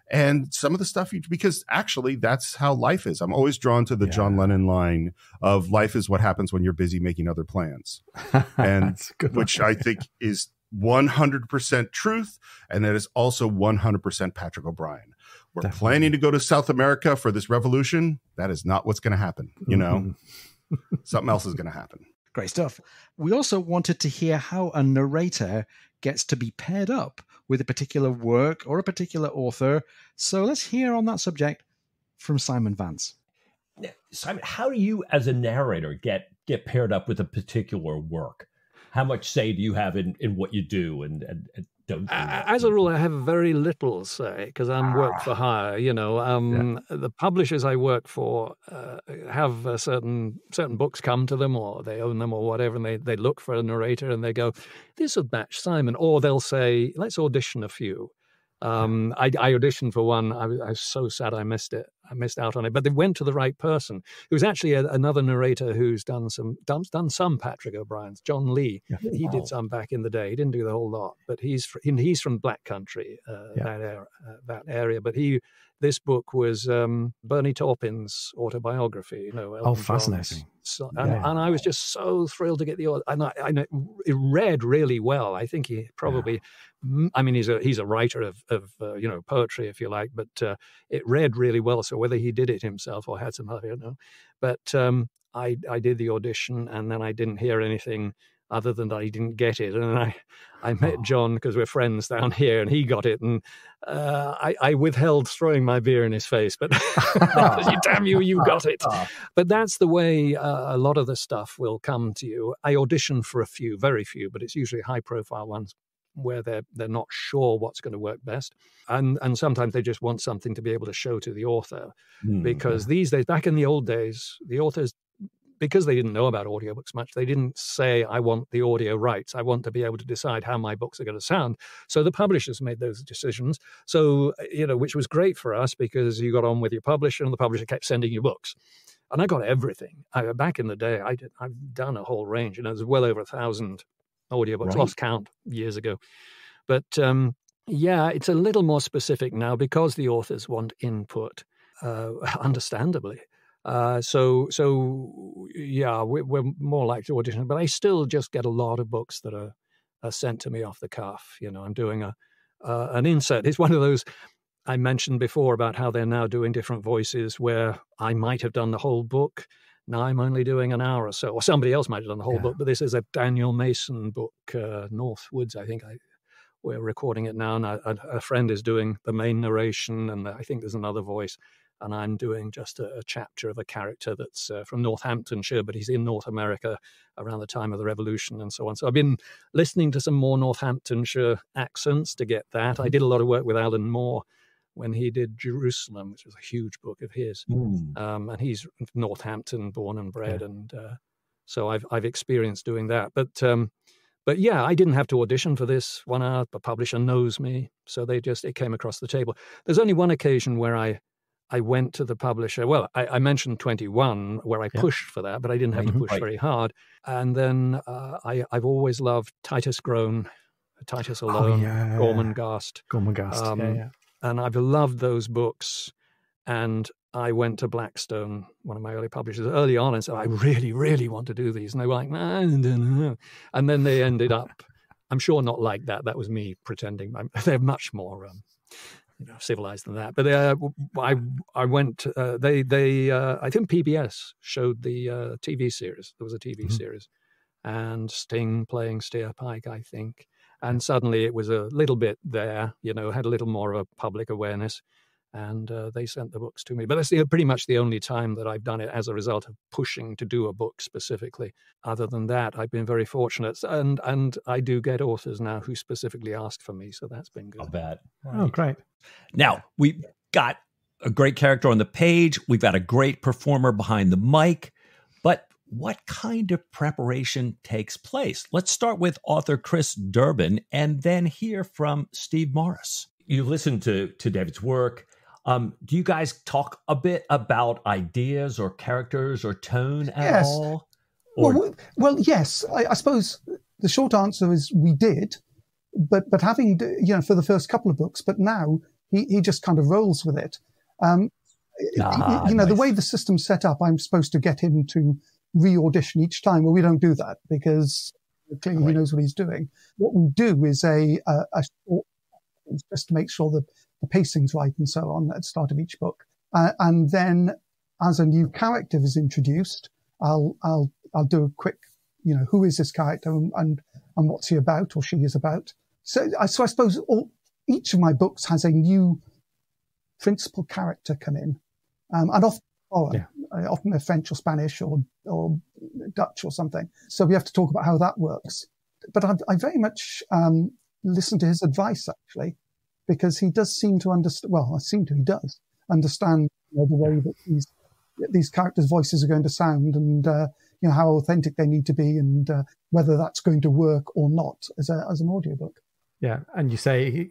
And some of the stuff you because actually that's how life is. I'm always drawn to the yeah. John Lennon line of life is what happens when you're busy making other plans. And which I think is 100% truth. And that is also 100% Patrick O'Brian. We're Definitely. planning to go to South America for this revolution. That is not what's going to happen. You know, mm-hmm. something else is going to happen. Great stuff. We also wanted to hear how a narrator gets to be paired up with a particular work or a particular author. So let's hear on that subject from Simon Vance. Simon, how do you, as a narrator, get get paired up with a particular work? How much say do you have in, in what you do and, and, and don't. do As a rule, I have very little say because I'm work for hire. You know, um, yeah. the publishers I work for uh, have certain certain books come to them, or they own them, or whatever, and they they look for a narrator and they go, "This would match Simon," or they'll say, "Let's audition a few." Um, I, I, auditioned for one. I was, I was, so sad I missed it. I missed out on it. But they went to the right person. It was actually a, another narrator who's done some done, done some Patrick O'Brian's. John Lee. Yeah. He did some back in the day. He didn't do the whole lot, but he's he's from Black Country, uh, yeah. that era, uh, that area. But he this book was um, Bernie Taupin's autobiography. You know, Elton oh, fascinating. So, and, yeah. and, I was just so thrilled to get the and I, know it read really well. I think he probably, yeah. I mean, he's a he's a writer of of uh, you know poetry, if you like, but uh, it read really well. So whether he did it himself or had some help, I don't know. But um, I I did the audition, and then I didn't hear anything other than that he didn't get it. And I, I met oh. John because we're friends down here, and he got it. And uh, I, I, withheld throwing my beer in his face, but damn you, you got it. But that's the way uh, a lot of the stuff will come to you. I audition for a few, very few, but it's usually high profile ones where they're they're not sure what's going to work best, and and sometimes they just want something to be able to show to the author, mm, because yeah. these days, back in the old days, the authors because they didn't know about audiobooks much, they didn't say, I want the audio rights. I want to be able to decide how my books are going to sound. So the publishers made those decisions. So, you know, which was great for us because you got on with your publisher and the publisher kept sending you books. And I got everything. I, back in the day, I did, I've done a whole range. You know, there's well over a thousand audiobooks, right. lost count years ago. But um, yeah, it's a little more specific now because the authors want input, uh, understandably. Uh, so, so yeah, we, are more likely to audition, but I still just get a lot of books that are, are sent to me off the cuff. You know, I'm doing a uh, an insert. It's one of those I mentioned before about how they're now doing different voices, where I might have done the whole book. Now I'm only doing an hour or so, or somebody else might have done the whole yeah. book. But this is a Daniel Mason book, uh, Northwoods, I think. I, we're recording it now, and a, a friend is doing the main narration, and I think there's another voice and I'm doing just a, a chapter of a character that's uh, from Northamptonshire, but he's in North America around the time of the Revolution and so on. So I've been listening to some more Northamptonshire accents to get that. I mm-hmm. did a lot of work with Alan Moore when he did Jerusalem, which was a huge book of his, mm. um, and he's Northampton born and bred, yeah. and uh, so I've I've experienced doing that, but. Um, but yeah, I didn't have to audition for this one hour. The publisher knows me, so they just it came across the table. There's only one occasion where I I went to the publisher. Well, I, I mentioned 21 where I yeah. pushed for that, but I didn't have to push right. very hard. And then uh, I, have always loved Titus Groan, Titus Alone, oh, yeah. Gormenghast. Gormenghast, um, yeah, yeah. And I've loved those books. And I went to Blackstone, one of my early publishers, early on and said, I really, really want to do these. And they were like, nah, nah. And then they ended up, I'm sure not like that. That was me pretending. they're much more um, you know civilized than that. But uh, I I went. Uh, they they uh, I think PBS showed the uh, TV series. There was a TV mm-hmm. series, and Sting playing Steerpike, I think. And suddenly it was a little bit there. You know, had a little more of a public awareness and uh, they sent the books to me. But that's the, pretty much the only time that I've done it as a result of pushing to do a book specifically. Other than that, I've been very fortunate, and and I do get authors now who specifically ask for me, so that's been good. I bet. Right. Oh, great! Now we got a great character on the page. We've got a great performer behind the mic, but what kind of preparation takes place? Let's start with author Chris Durbin and then hear from Steve Morris. You listen to to David's work um, do you guys talk a bit about ideas or characters or tone at yes. all? Or... Well, well, yes. I, I, suppose the short answer is we did, but but having you know for the first couple of books, but now he he just kind of rolls with it. Um, ah, you know nice. the way the system's set up, I'm supposed to get him to re-audition each time. Well, we don't do that because clearly right. he knows what he's doing. What we do is a, a, a short just to make sure that the pacing's right and so on at the start of each book. Uh, and then as a new character is introduced, I'll, I'll, I'll do a quick, you know, who is this character and, and, and what's he about or she is about. So, I, so I suppose all, each of my books has a new principal character come in. Um, and often, oh, yeah. uh, often they're French or Spanish or, or Dutch or something. So we have to talk about how that works. But I, I very much, um, listen to his advice actually, because he does seem to understand. Well, I seem to he does understand you know, the way that these these characters' voices are going to sound and uh, you know how authentic they need to be and uh, whether that's going to work or not as a as an audiobook. Yeah, and you say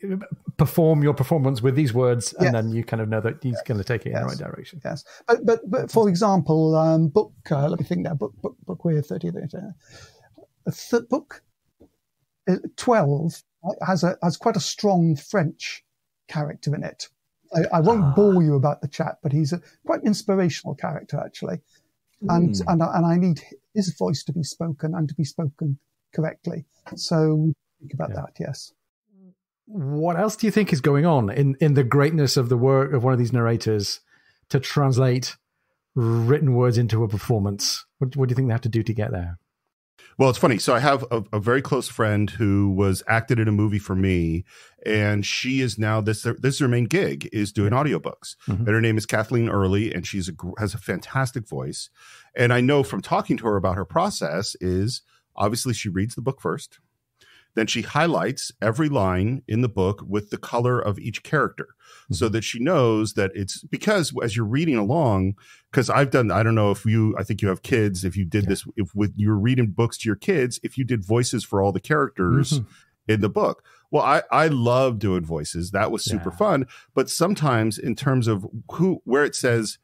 perform your performance with these words, and Yes. then you kind of know that he's Yes. going to take it in the right direction. Yes, but but but for example, um, book. Uh, let me think now. Book book book. We're thirty. Uh, a th- book uh, twelve has a has quite a strong French character in it. I, I won't Ah. bore you about the chat, but he's a quite inspirational character actually, and Hmm. and I- and I need his voice to be spoken and to be spoken correctly. So think about Yeah. that. Yes. What else do you think is going on in, in the greatness of the work of one of these narrators to translate written words into a performance? What, what do you think they have to do to get there? Well, it's funny. So I have a, a very close friend who was acted in a movie for me, and she is now this this is her main gig is doing audiobooks. Mhm. And her name is Kathleen Early, and she's a has a fantastic voice. And I know from talking to her about her process is obviously she reads the book first, then she highlights every line in the book with the color of each character, so that she knows that it's because as you're reading along, because I've done, I don't know if you, I think you have kids. If you did Yeah. this, if with you were reading books to your kids, if you did voices for all the characters Mhm. in the book, well, I I love doing voices. That was super Yeah. fun. But sometimes in terms of who, where it says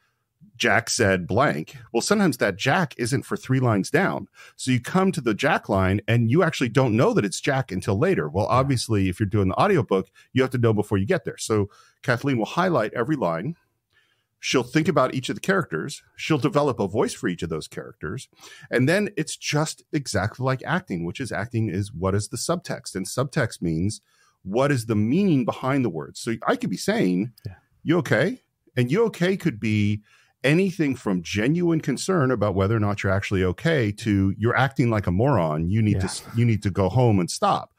Jack said blank, well, sometimes that Jack isn't for three lines down. So you come to the Jack line and you actually don't know that it's Jack until later. Well, obviously, if you're doing the audiobook, you have to know before you get there. So Kathleen will highlight every line. She'll think about each of the characters. She'll develop a voice for each of those characters. And then it's just exactly like acting, which is acting is what is the subtext? And subtext means what is the meaning behind the words. So I could be saying, Yeah. You okay? And you okay could be anything from genuine concern about whether or not you're actually okay to you're acting like a moron. You need Yeah. to you need to go home and stop.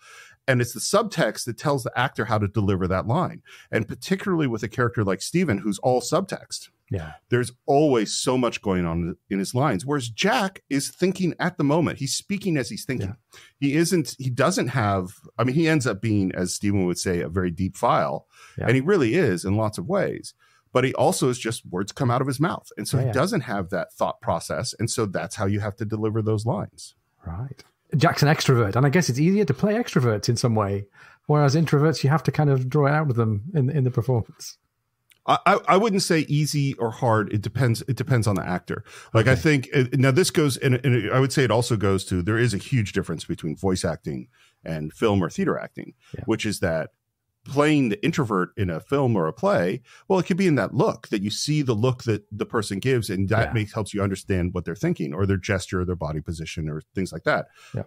And it's the subtext that tells the actor how to deliver that line. And particularly with a character like Stephen, who's all subtext Yeah. there's always so much going on in his lines. Whereas Jack is thinking at the moment. He's speaking as he's thinking. He isn't, he doesn't have, I mean, he ends up being, as Stephen would say, a very deep file. Yeah. And he really is in lots of ways. But he also is just words come out of his mouth. And so Yeah, he yeah. doesn't have that thought process. And so that's how you have to deliver those lines. Right. Jack's an extrovert, and I guess it's easier to play extroverts in some way, whereas introverts you have to kind of draw it out of them in in the performance. I, I wouldn't say easy or hard. It depends. It depends on the actor. Like I think uh, now this goes, and, and I would say it also goes to there is a huge difference between voice acting and film or theater acting, Yeah. which is that playing the introvert in a film or a play, well, it could be in that look that you see the look that the person gives, and that Yeah. makes helps you understand what they're thinking or their gesture, or their body position, or things like that. Yeah.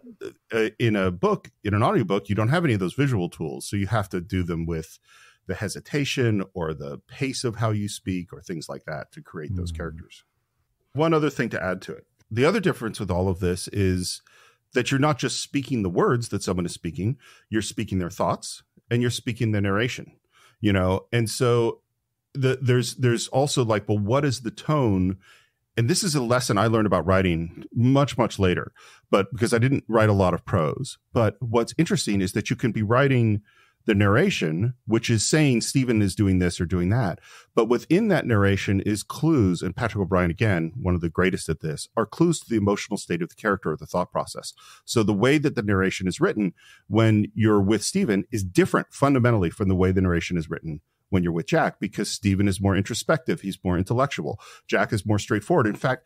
Uh, in a book, in an audiobook, you don't have any of those visual tools, so you have to do them with the hesitation or the pace of how you speak or things like that to create those Mm. characters. One other thing to add to it. The other difference with all of this is that you're not just speaking the words that someone is speaking, you're speaking their thoughts and you're speaking the narration, you know? And so the, there's there's also like, well, what is the tone? And this is a lesson I learned about writing much, much later, but because I didn't write a lot of prose. But what's interesting is that you can be writing the narration, which is saying Stephen is doing this or doing that. But within that narration is clues. And Patrick O'Brian, again, one of the greatest at this, are clues to the emotional state of the character or the thought process. So the way that the narration is written when you're with Stephen is different fundamentally from the way the narration is written when you're with Jack, because Stephen is more introspective. He's more intellectual. Jack is more straightforward. In fact,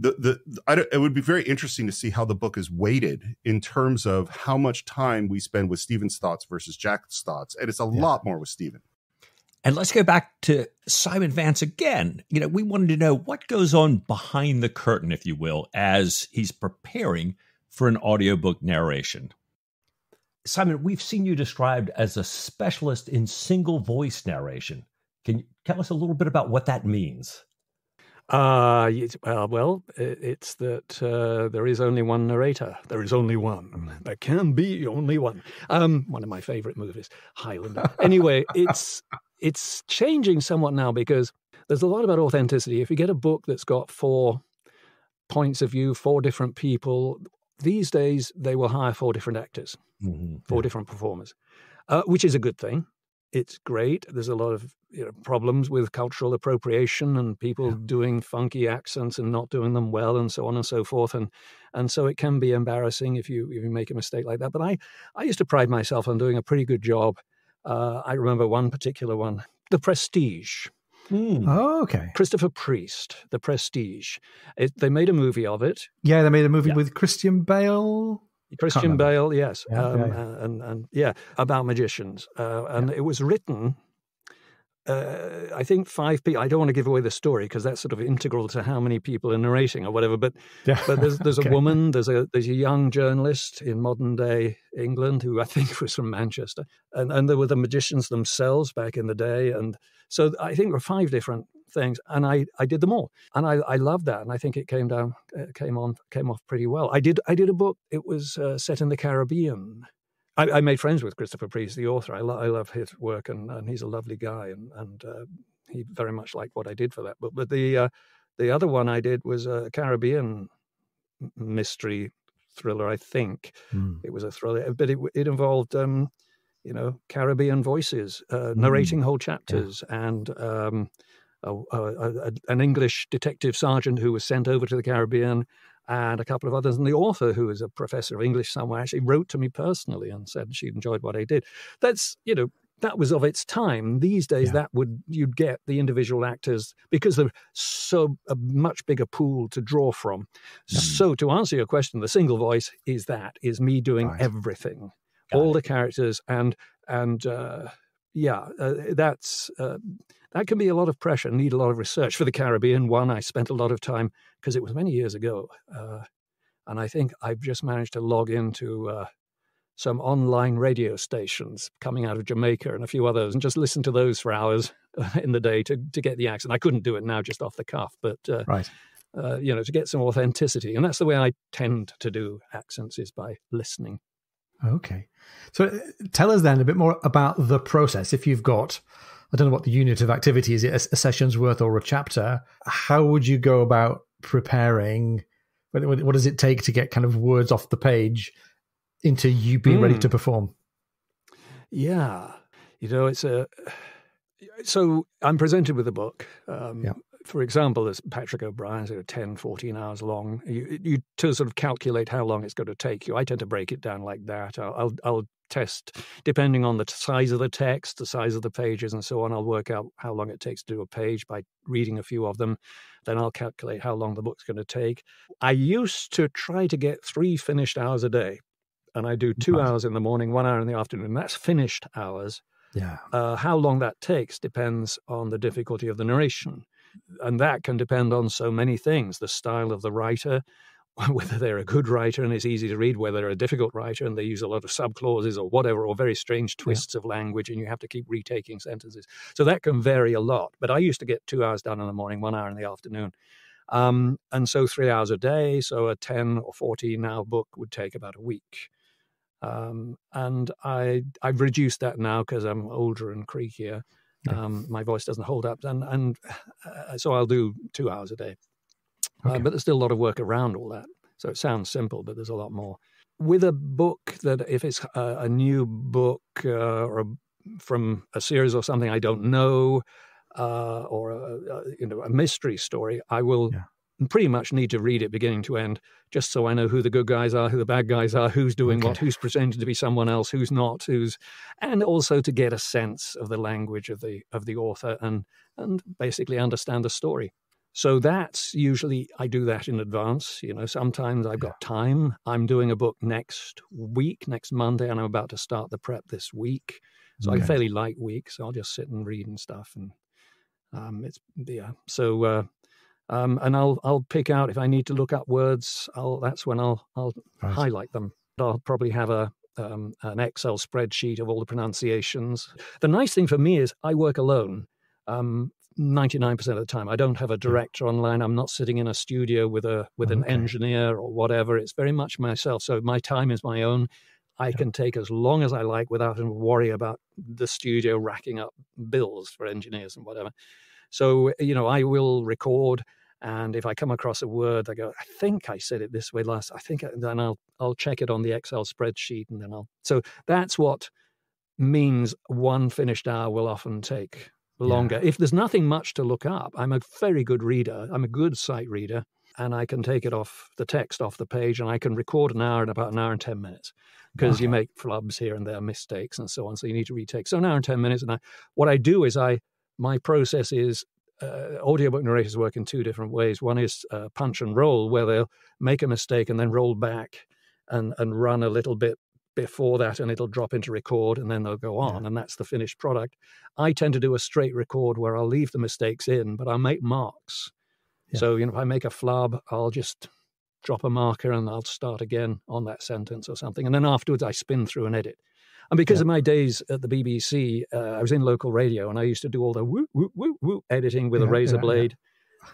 the the I don't, it would be very interesting to see how the book is weighted in terms of how much time we spend with Stephen's thoughts versus Jack's thoughts, and it's a Yeah. lot more with Stephen. And let's go back to Simon Vance again. You know, we wanted to know what goes on behind the curtain, if you will, as he's preparing for an audiobook narration. Simon, we've seen you described as a specialist in single voice narration. Can you tell us a little bit about what that means? Uh, it's, uh, well, it's that uh, there is only one narrator. There is only one. There can be only one. Um, one of my favorite movies, Highlander. anyway, it's it's changing somewhat now because there's a lot about authenticity. If you get a book that's got four points of view, four different people, these days they will hire four different actors, mm-hmm. four yeah. different performers, uh, which is a good thing. It's great. There's a lot of you know, problems with cultural appropriation and people yeah. doing funky accents and not doing them well, and so on and so forth. And and so it can be embarrassing if you if you make a mistake like that. But I I used to pride myself on doing a pretty good job. Uh, I remember one particular one, The Prestige. Mm. Oh, okay. Christopher Priest, The Prestige. It, they made a movie of it. Yeah, they made a movie yeah. with Christian Bale. Christian Bale, yes, yeah, um, yeah, And, and yeah, about magicians, uh, and it was written uh, I think five people. I don't want to give away the story because that's sort of integral to how many people are narrating or whatever. But yeah. but there's there's okay. a woman, there's a there's a young journalist in modern day England who I think was from Manchester, and and there were the magicians themselves back in the day, and so I think there were five different things, and I I did them all, and I I loved that, and I think it came down uh, came on came off pretty well. I did I did a book. It was uh, set in the Caribbean I, I, made friends with Christopher Priest, the author. I, lo- I love his work, and, and, he's a lovely guy, and, and uh, he very much liked what I did for that book. But the uh, the other one I did was a Caribbean mystery thriller. I think mm. it was a thriller, but it it involved. Um, you know, Caribbean voices uh, narrating mm. whole chapters, yeah. and um, a, a, a, an English detective sergeant who was sent over to the Caribbean and a couple of others. And the author, who is a professor of English somewhere, actually wrote to me personally and said she enjoyed what I did. That's, you know, that was of its time. These days, yeah. that would you'd get the individual actors because there's so a much bigger pool to draw from. Mm. So, to answer your question, the single voice is that is me doing right. everything, Got all it. the characters, and and uh, yeah, uh, that's uh, that can be a lot of pressure, need a lot of research. For the Caribbean one, I spent a lot of time because it was many years ago. Uh, and I think I've just managed to log into uh, some online radio stations coming out of Jamaica and a few others and just listen to those for hours in the day to, to get the accent. I couldn't do it now just off the cuff, but uh, right. Uh, you know, to get some authenticity. And that's the way I tend to do accents is by listening. Okay. So uh, tell us then a bit more about the process. If you've got I don't know what the unit of activity is, it a, session's worth or a chapter. How would you go about preparing? What, what, does it take to get kind of words off the page into you being mm. ready to hmm. perform? Yeah, you know, it's a. So I'm presented with a book. Um, yeah for example, there's Patrick O'Brian's, are 10, 14 hours long. You, you to sort of calculate how long it's going to take you. I tend to break it down like that. I'll, I'll, I'll test depending on the size of the text, the size of the pages, and so on. I'll work out how long it takes to do a page by reading a few of them. Then I'll calculate how long the book's going to take. I used to try to get three finished hours a day, and I do two hours in the morning, one hour in the afternoon. That's finished hours. Yeah. Uh, how long that takes depends on the difficulty of the narration. And that can depend on so many things the style of the writer, whether they're a good writer and it's easy to read, whether they're a difficult writer and they use a lot of subclauses or whatever, or very strange twists yeah. of language, and you have to keep retaking sentences. So that can vary a lot. But I used to get two hours done in the morning, one hour in the afternoon. Um, and so three hours a day, so a 10 or 14 hour book would take about a week. Um, and I, I've reduced that now because I'm older and creakier. Um, my voice doesn't hold up, and and uh, so I'll do two hours a day. Uh, okay. Uh, but there's still a lot of work around all that. So it sounds simple, but there's a lot more. With a book that, if it's a, a new book uh, or a, from a series or something I don't know, uh, or a, you know a mystery story, I will yeah pretty much need to read it beginning to end, just so I know who the good guys are, who the bad guys are, who's doing okay. what, who's pretending to be someone else, who's not, who's, and also to get a sense of the language of the of the author and and basically understand the story. So that's usually I do that in advance. You know, sometimes I've got time. I'm doing a book next week, next Monday, and I'm about to start the prep this week. So okay. I'm fairly light week, so I'll just sit and read and stuff, and um, it's yeah. So uh, um, and I'll I'll pick out if I need to look up words. I'll that's when I'll I'll right. highlight them. I'll probably have a um, an Excel spreadsheet of all the pronunciations. The nice thing for me is I work alone. Um, 99% of the time i don't have a director online i'm not sitting in a studio with a with an engineer or whatever it's very much myself so my time is my own i yeah. can take as long as i like without having to worry about the studio racking up bills for engineers and whatever so you know i will record And if I come across a word, I go, I think I said it this way last. I think uh, then I'll I'll check it on the Excel spreadsheet, and then I'll. So that's what means one finished hour will often take longer. Yeah. If there's nothing much to look up, I'm a very good reader. I'm a good sight reader, and I can take it off the text off the page, and I can record an hour in about an hour and ten minutes because wow. you make flubs here and there, mistakes and so on. So you need to retake. So an hour and ten minutes, and I what I do is I my process is uh, audiobook narrators work in two different ways. One is uh, punch and roll, where they'll make a mistake and then roll back and and run a little bit before that and it'll drop into record and then they'll go on yeah. and that's the finished product. I tend to do a straight record where I'll leave the mistakes in, but I'll make marks. Yeah. So, you know, if I make a flub, I'll just drop a marker and I'll start again on that sentence or something. And then afterwards, I spin through and edit. And because yeah. of my days at the BBC, uh, I was in local radio and I used to do all the woo, woo, woo, woo editing with a razor blade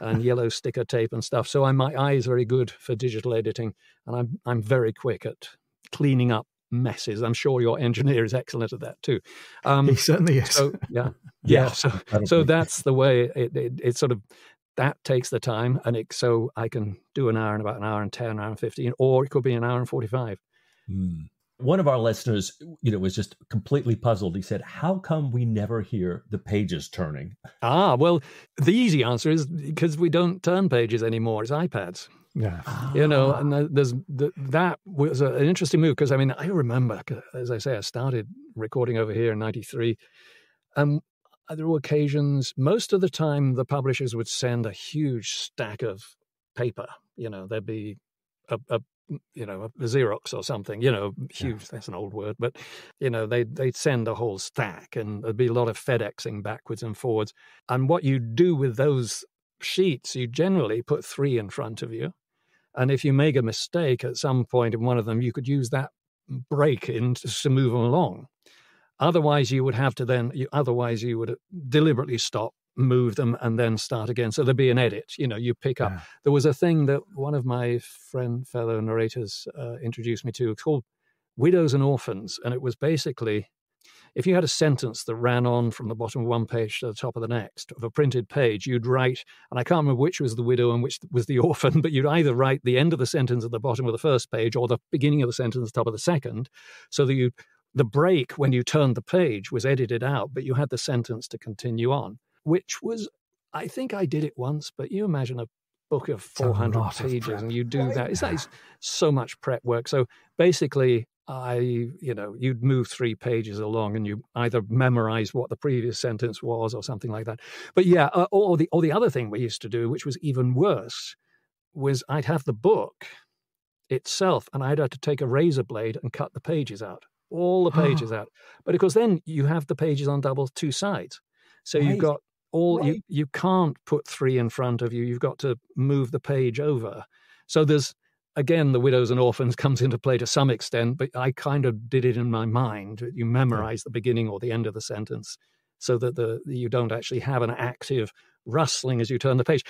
and yellow sticker tape and stuff. So I'm, my eye is very good for digital editing and I'm, I'm very quick at cleaning up messes. I'm sure your engineer is excellent at that too. Um, he certainly is. So, yeah, yeah. yeah so, so that's the way it, it, it, sort of that takes the time, and it so I can do an hour in about an hour and ten, an hour and fifteen, or it could be an hour and forty-five. Hmm. One of our listeners, you know, was just completely puzzled. He said, "How come we never hear the pages turning?" Ah, well, the easy answer is because we don't turn pages anymore. It's iPads. Yeah. You know, and there's that was an interesting move because I mean, I remember, as I say, I started recording over here in 93. And there were occasions, most of the time, the publishers would send a huge stack of paper. You know, there'd be a, a you know, a Xerox or something, you know, huge, yeah. that's an old word, but, you know, they, they'd send a whole stack and there'd be a lot of FedExing backwards and forwards. And what you do with those sheets, you generally put three in front of you and if you make a mistake at some point in one of them, you could use that break in to move them along. Otherwise, you would have to then, you, otherwise, you would uh, deliberately stop, move them, and then start again. So there'd be an edit. You know, you pick up. Yeah. There was a thing that one of my friend, fellow narrators uh, introduced me to called Widows and Orphans. And it was basically if you had a sentence that ran on from the bottom of one page to the top of the next of a printed page, you'd write, and I can't remember which was the widow and which was the orphan, but you'd either write the end of the sentence at the bottom of the first page or the beginning of the sentence at the top of the second, so that you the break when you turned the page was edited out, but you had the sentence to continue on, which was I think I did it once, but you imagine a book of 400 pages and you do that. It's, it's so much prep work. So basically, I, you know, you'd move three pages along and you either memorize what the previous sentence was or something like that. But yeah, uh, or the or the other thing we used to do, which was even worse, was I'd have the book itself and I'd have to take a razor blade and cut the pages out, all the pages out. But of course, then you have the pages on double two sides, so right. you've got all right. you you can't put three in front of you. You've got to move the page over. So there's again, the widows and orphans comes into play to some extent, but I kind of did it in my mind. You memorize the beginning or the end of the sentence so that the you don't actually have an active rustling as you turn the page.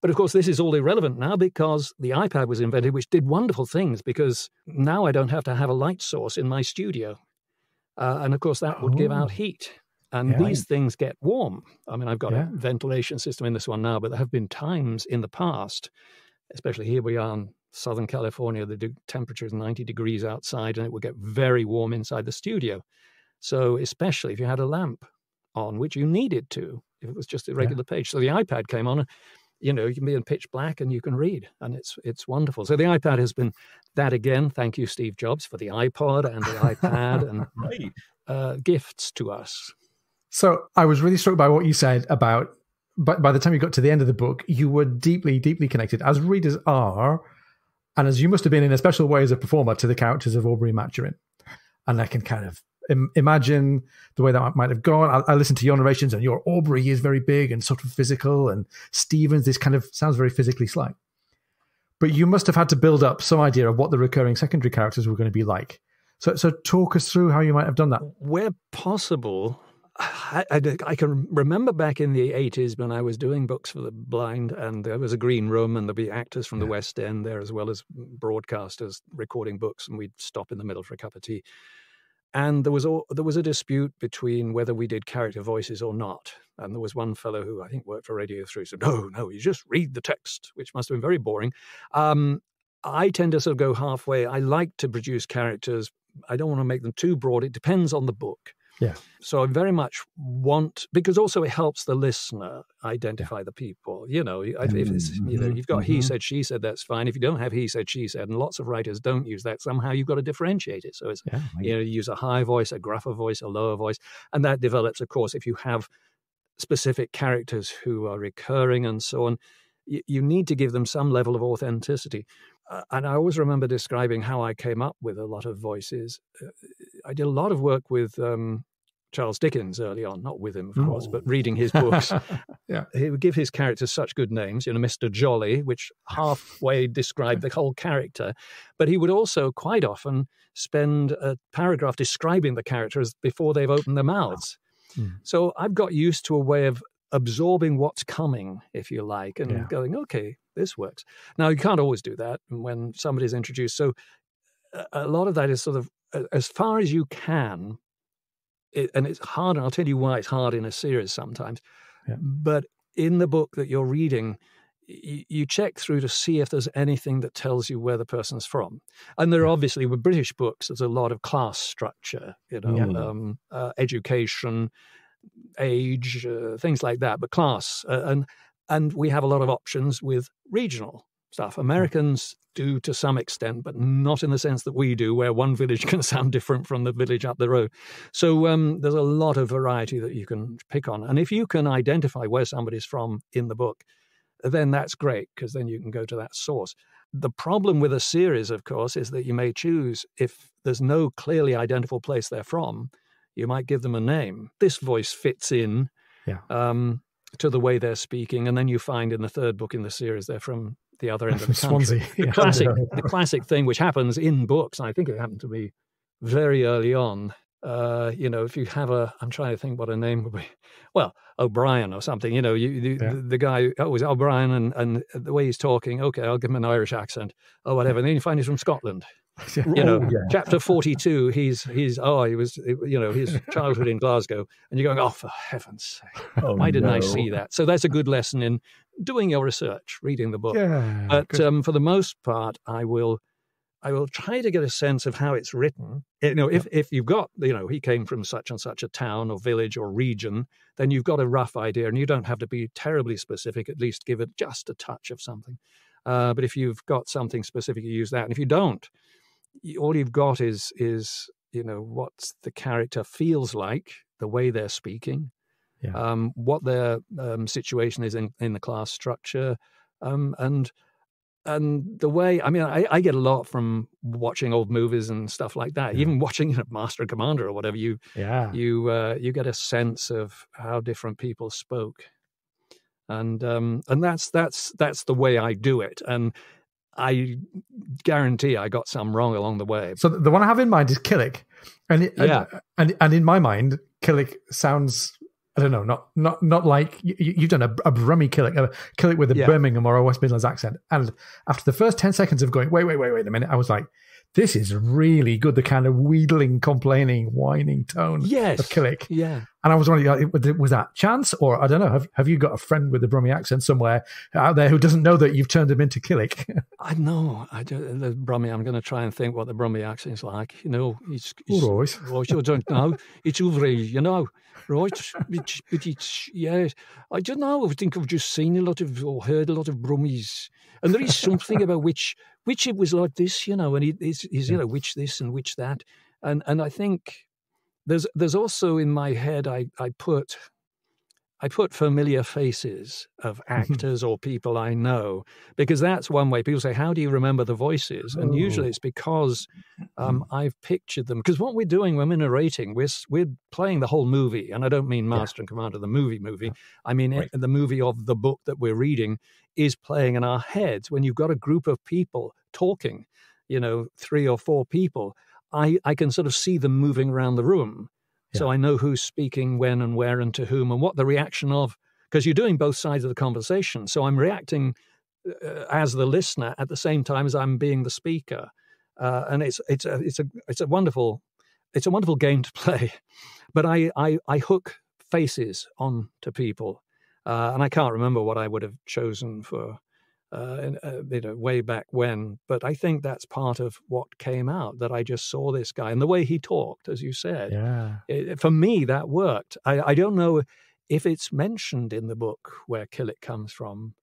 But of course, this is all irrelevant now because the iPad was invented, which did wonderful things because now I don't have to have a light source in my studio. Uh, and of course, that would oh. give out oh. heat. And yeah. these things get warm. I mean, I've got yeah. a ventilation system in this one now, but there have been times in the past, especially here we are in Southern California, the de- temperature is 90 degrees outside and it would get very warm inside the studio. So, especially if you had a lamp on, which you needed to, if it was just a regular yeah. page. So the iPad came on, you know, you can be in pitch black and you can read, and it's it's wonderful. So the iPad has been that again. Thank you, Steve Jobs, for the iPod and the iPad and right. uh, gifts to us. So I was really struck by what you said about. But by the time you got to the end of the book, you were deeply, deeply connected, as readers are, and as you must have been in a special way as a performer to the characters of Aubrey Maturin. And I can kind of Im- imagine the way that might have gone. I, I listen to your narrations, and your Aubrey is very big and sort of physical, and Stevens, this kind of sounds very physically slight. But you must have had to build up some idea of what the recurring secondary characters were going to be like. So, so talk us through how you might have done that. Where possible, I, I, I, can remember back in the 80s when I was doing books for the blind, and there was a green room, and there'd be actors from yeah. the West End there, as well as broadcasters recording books, and we'd stop in the middle for a cup of tea. and there was all, there was a dispute between whether we did character voices or not. And there was one fellow who I think worked for Radio Three said, "No, no, you just read the text," which must have been very boring. Um, I tend to sort of go halfway. I like to produce characters. I don't want to make them too broad. It depends on the book. Yeah. So I very much want because also it helps the listener identify the people. You know, if, if it's, you know, you've got he mhm. said, she said, that's fine. If you don't have he said, she said, and lots of writers don't use that, somehow you've got to differentiate it. So it's Yeah. you know, you use a high voice, a gruffer voice, a lower voice, and that develops, of course, if you have specific characters who are recurring and so on. You, you need to give them some level of authenticity. Uh, and I always remember describing how I came up with a lot of voices. Uh, I did a lot of work with um, Charles Dickens early on, not with him, of course, but reading his books. yeah. he would give his characters such good names, you know, Mr. Jolly, which halfway described the whole character. But he would also quite often spend a paragraph describing the characters before they've opened their mouths. Mm. So I've got used to a way of absorbing what's coming, if you like, and Yeah. going, okay, this works. Now, you can't always do that when somebody's introduced. So a- lot of that is sort of as far as you can. It, and it's hard, and I'll tell you why it's hard in a series sometimes. Yeah. But in the book that you're reading, you check through to see if there's anything that tells you where the person's from. And there are obviously with British books, there's a lot of class structure, you know, Yeah. um, uh, education, age, uh, things like that. But class, uh, and and we have a lot of options with regional stuff. Americans do to some extent, but not in the sense that we do, where one village can sound different from the village up the road. So um, there's a lot of variety that you can pick on, and if you can identify where somebody's from in the book, then that's great because then you can go to that source. The problem with a series, of course, is that you may choose if there's no clearly identifiable place they're from, you might give them a name. This voice fits in Yeah. um, to the way they're speaking, and then you find in the third book in the series they're from the other end of the Swansea. The Yeah. classic, the classic thing which happens in books. I think it happened to me very early on. Uh, you know, if you have a, I'm trying to think what a name would be. Well, O'Brien or something. You know, you, the, Yeah. the, the guy, oh, was O'Brien, and and the way he's talking. Okay, I'll give him an Irish accent or whatever. And then you find he's from Scotland. you know, Oh, yeah. chapter 42, he's, he's, oh, he was, you know, his childhood in Glasgow. And you're going, oh, for heaven's sake, Oh, why didn't I see that? So that's a good lesson in doing your research, reading the book. Yeah. But um, for the most part, I will, I will try to get a sense of how it's written. You know, if, if you've got, you know, he came from such and such a town or village or region, then you've got a rough idea and you don't have to be terribly specific, at least give it just a touch of something. Uh, but if you've got something specific, you use that. And if you don't, all you've got is is you know what the character feels like, the way they're speaking, Yeah. um, what their um, situation is in, in the class structure, um, and and the way I mean, I, I get a lot from watching old movies and stuff like that. Yeah. Even watching you know, Master and Commander or whatever, you yeah. you uh, you get a sense of how different people spoke, and um, and that's that's that's the way I do it, and I guarantee I got some wrong along the way. So the one I have in mind is Killick, and it, Yeah. and, and and in my mind, Killick sounds I don't know, not not not like you, you've done a, a Brummy Killick, a Killick with a Yeah. Birmingham or a West Midlands accent, and after the first ten seconds of going, wait, wait, wait, wait a minute, I was like, this is really good. The kind of wheedling, complaining, whining tone Yes, of Killick, yeah. and I was wondering, uh, was that chance or I don't know? Have have you got a friend with a Brummy accent somewhere out there who doesn't know that you've turned him into Killick? I know. I do, the Brummie. I'm going to try and think what the Brummie accent's like. You know, it's, it's right. right. I don't know. It's over, you know, right? But, but it's yeah. I don't know. I think I've just seen a lot of or heard a lot of Brummies, and there is something about which which it was like this, you know, and he's is you know which this and which that, and and I think there's there's also in my head I I put. I put familiar faces of mm-hmm. actors or people I know because that's one way people say, How do you remember the voices? And usually Oh. it's because um, mm-hmm. I've pictured them. Because what we're doing when we're narrating, we're, we're playing the whole movie. And I don't mean Master and Commander, the movie movie. I mean eh, it, the movie of the book that we're reading is playing in our heads. When you've got a group of people talking, you know, three or four people, I, I can sort of see them moving around the room. So I know who's speaking when and where and to whom and what the reaction of, because you're doing both sides of the conversation. So I'm reacting uh, as the listener at the same time as I'm being the speaker. Uh, and it's it's a it's a it's a wonderful it's a wonderful game to play, but I I, I hook faces on to people, uh, and I can't remember what I would have chosen for. Uh, uh, you know, way back when, but I think that's part of what came out. That I just saw this guy and the way he talked, as you said. Yeah. It, for me, that worked. I, I don't know if it's mentioned in the book where Killick comes from,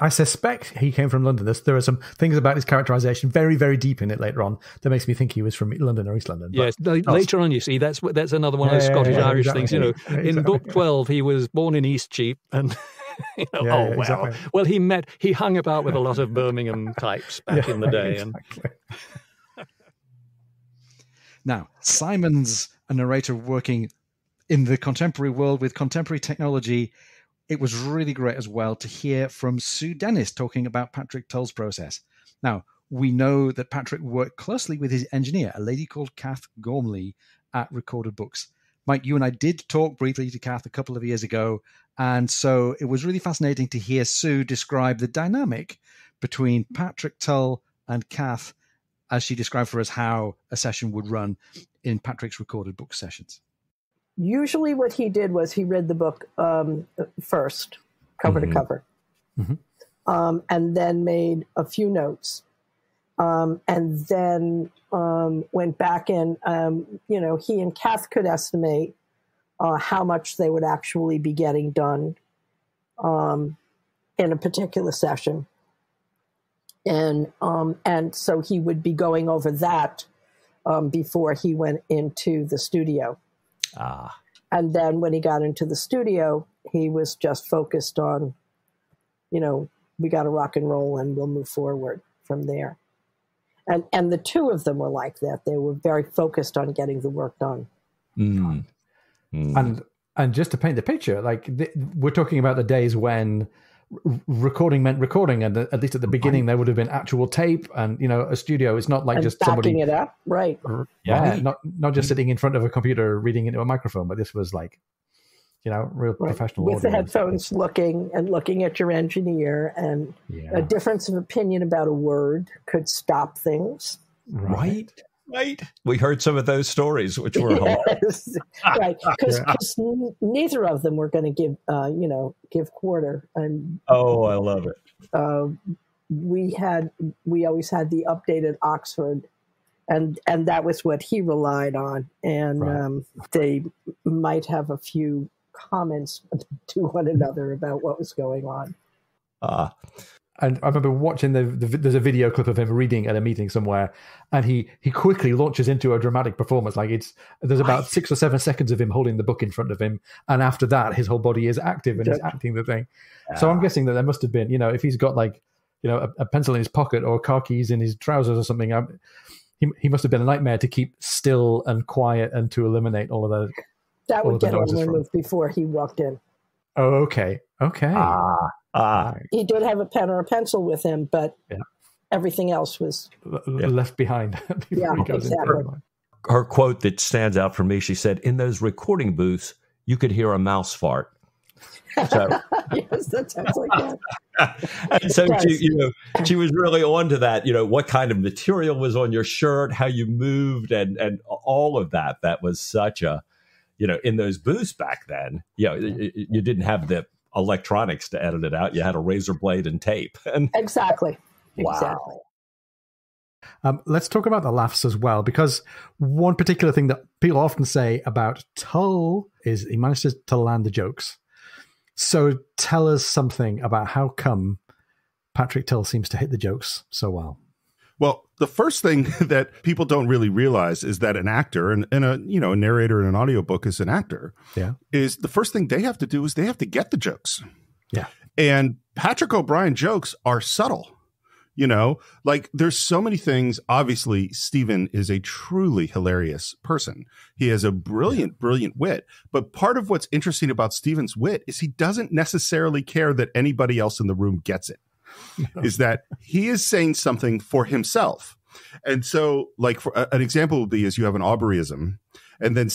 I suspect he came from London. There's, there are some things about his characterization very, very deep in it later on that makes me think he was from London or East London. Yes, later on, you see, that's that's another one of those Scottish yeah, Irish exactly. things. You know, exactly. in book twelve, he was born in Eastcheap, and you know, yeah, oh well, exactly. well, he met, he hung about with a lot of Birmingham types back in the day, and. now, Simon's a narrator working in the contemporary world with contemporary technology it was really great as well to hear from Sue Dennis talking about Patrick Tull's process. Now, we know that Patrick worked closely with his engineer, a lady called Kath Gormley at Recorded Books. Mike, you and I did talk briefly to Kath a couple of years ago, and so it was really fascinating to hear Sue describe the dynamic between Patrick Tull and Kath as she described for us how a session would run in Patrick's Recorded Book sessions usually what he did was he read the book um, first, cover mm-hmm. to cover, mm-hmm. um, and then made a few notes, um, and then um, went back and um, you know he and Kath could estimate uh, how much they would actually be getting done um, in a particular session, and and so he would be going over that before he went into the studio. Ah. And then when he got into the studio, he was just focused on, you know, we got to rock and roll and we'll move forward from there. And and the two of them were like that. They were very focused on getting the work done. Mm. Mm. And and just to paint the picture, like the, we're talking about the days when recording meant recording and at least at the beginning there would have been actual tape and you know a studio it's not like and just backing somebody it up right. yeah right. not not just mm. sitting in front of a computer reading into a microphone but this was like you know real right. professional with the headphones looking and looking at your engineer and yeah. a difference of opinion about a word could stop things. Right right? We heard some of those stories, which were yes. right, because yeah. neither of them were going to give, uh, you know, give quarter. And oh, I love it. Uh, we had, we always had the updated Oxford, and and that was what he relied on. And right. um, they might have a few comments to one another about what was going on. Ah. Uh, and I remember watching the, the, there's a video clip of him reading at a meeting somewhere, and he he quickly launches into a dramatic performance. Like it's there's about six or seven seconds of him holding the book in front of him, and after that, his whole body is active and he's acting the thing. So I'm guessing that there must have been, you know, if he's got like you know a, a pencil in his pocket or car keys in his trousers or something, I'm, he he must have been a nightmare to keep still and quiet and to eliminate all of those. That would get him removed before he walked in. Oh, okay, okay. Ah, Ah, he did have a pen or a pencil with him, but yeah. everything else was left behind. yeah, exactly. Her quote that stands out for me: She said, "In those recording booths, you could hear a mouse fart." So, yes, that sounds like that. and so she, you know, she was really on to that. You know, what kind of material was on your shirt, how you moved, and and all of that. That was such a, you know, in those booths back then. You know, you didn't have the electronics to edit it out. You had a razor blade and tape. And exactly. Wow. Exactly. Um, let's talk about the laughs as well, because one particular thing that people often say about Tull is he manages to land the jokes. So tell us something about how come Patrick Tull seems to hit the jokes so well. Well, the first thing that people don't really realize is that an actor and, and a you know a narrator in an audiobook is an actor. Yeah. Is the first thing they have to do is they have to get the jokes. Yeah. And Patrick O'Brian jokes are subtle. You know, like there's so many things. Obviously, Stephen is a truly hilarious person. He has a brilliant, brilliant wit. But part of what's interesting about Stephen's wit is he doesn't necessarily care that anybody else in the room gets it. is that he is saying something for himself. And so, like, for, uh, an example would be is you have an Aubreyism, and then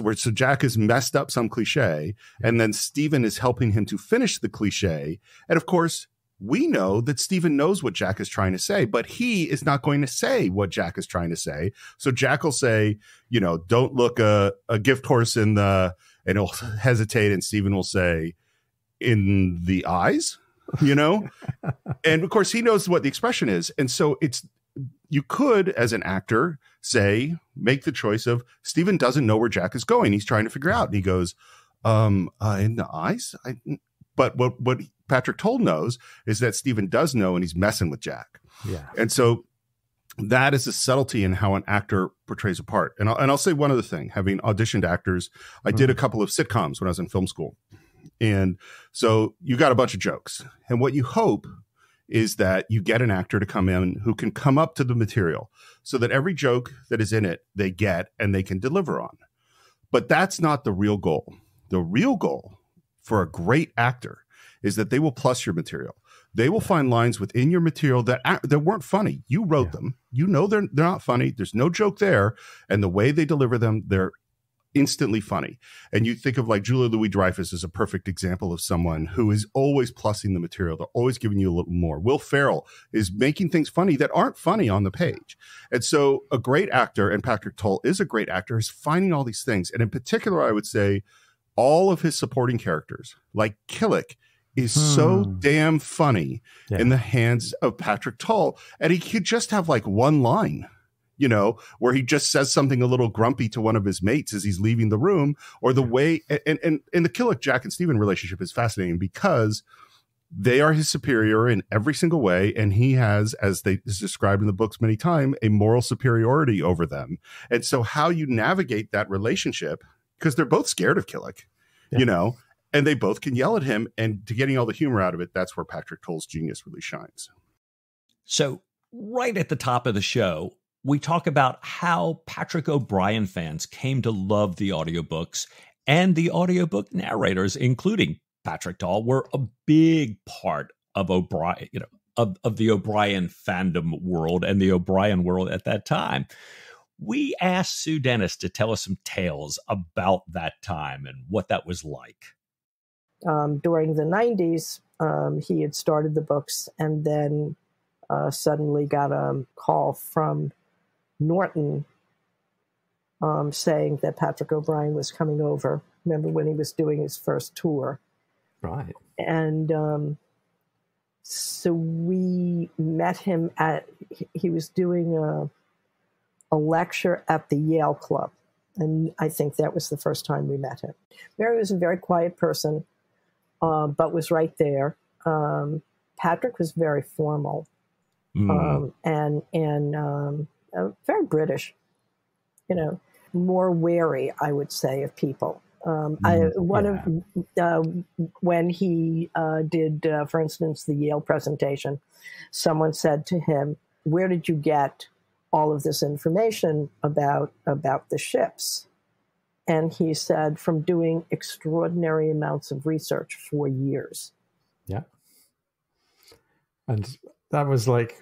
where so Jack has messed up some cliche, and then Stephen is helping him to finish the cliche, and of course we know that Stephen knows what Jack is trying to say, but he is not going to say what Jack is trying to say. So Jack will say, you know, don't look a, a gift horse in the, and he'll hesitate, and Stephen will say, in the eyes, you know? and of course, he knows what the expression is. And so it's, you could, as an actor, say, make the choice of Stephen doesn't know where Jack is going. He's trying to figure out. And he goes, um, uh, in the eyes. I, but what, what Patrick Tull knows is that Stephen does know and he's messing with Jack. Yeah. And so that is a subtlety in how an actor portrays a part. And I'll, and I'll say one other thing having auditioned actors, I did a Mm-hmm. couple of sitcoms when I was in film school. And so you got a bunch of jokes. And what you hope is that you get an actor to come in who can come up to the material so that every joke that is in it they get and they can deliver on. But that's not the real goal. The real goal for a great actor is that they will plus your material. They will find lines within your material that that weren't funny. You wrote Yeah. them. You know they're they're not funny. There's no joke there, and the way they deliver them, they're instantly funny. And you think of like Julia Louis Dreyfus as a perfect example of someone who is always plussing the material. They're always giving you a little more. Will Ferrell is making things funny that aren't funny on the page. And so a great actor, and Patrick Tull is a great actor, is finding all these things. And in particular, I would say all of his supporting characters, like Killick, is so Hmm. damn funny Yeah. in the hands of Patrick Tull. And he could just have like one line, you know, where he just says something a little grumpy to one of his mates as he's leaving the room, or the way and and, and the Killick Jack and Stephen relationship is fascinating because they are his superior in every single way, and he has, as they is described in the books many times, a moral superiority over them. And so, how you navigate that relationship, because they're both scared of Killick, Yeah. you know, and they both can yell at him, and to getting all the humor out of it, that's where Patrick Tull's genius really shines. So, right at the top of the show, we talk about how Patrick O'Brian fans came to love the audiobooks and the audiobook narrators, including Patrick Tull, were a big part of O'Brian, you know, of, of the O'Brian fandom world and the O'Brian world at that time. We asked Sue Dennis to tell us some tales about that time and what that was like. um, during the 90s, um, he had started the books and then uh, suddenly got a call from Norton um, saying that Patrick O'Brian was coming over. Remember when he was doing his first tour? Right. And um, so we met him at, he- was doing a, a lecture at the Yale Club. And I think that was the first time we met him. Mary was a very quiet person uh, but was right there. Um, Patrick was very formal Mm. um, and and um, uh, very British, you know, more wary, I would say, of people. Um, I, Mm, one of uh, when he uh, did, uh, for instance, the Yale presentation, someone said to him, "Where did you get all of this information about about the ships?" And he said, "From doing extraordinary amounts of research for years." Yeah, and that was like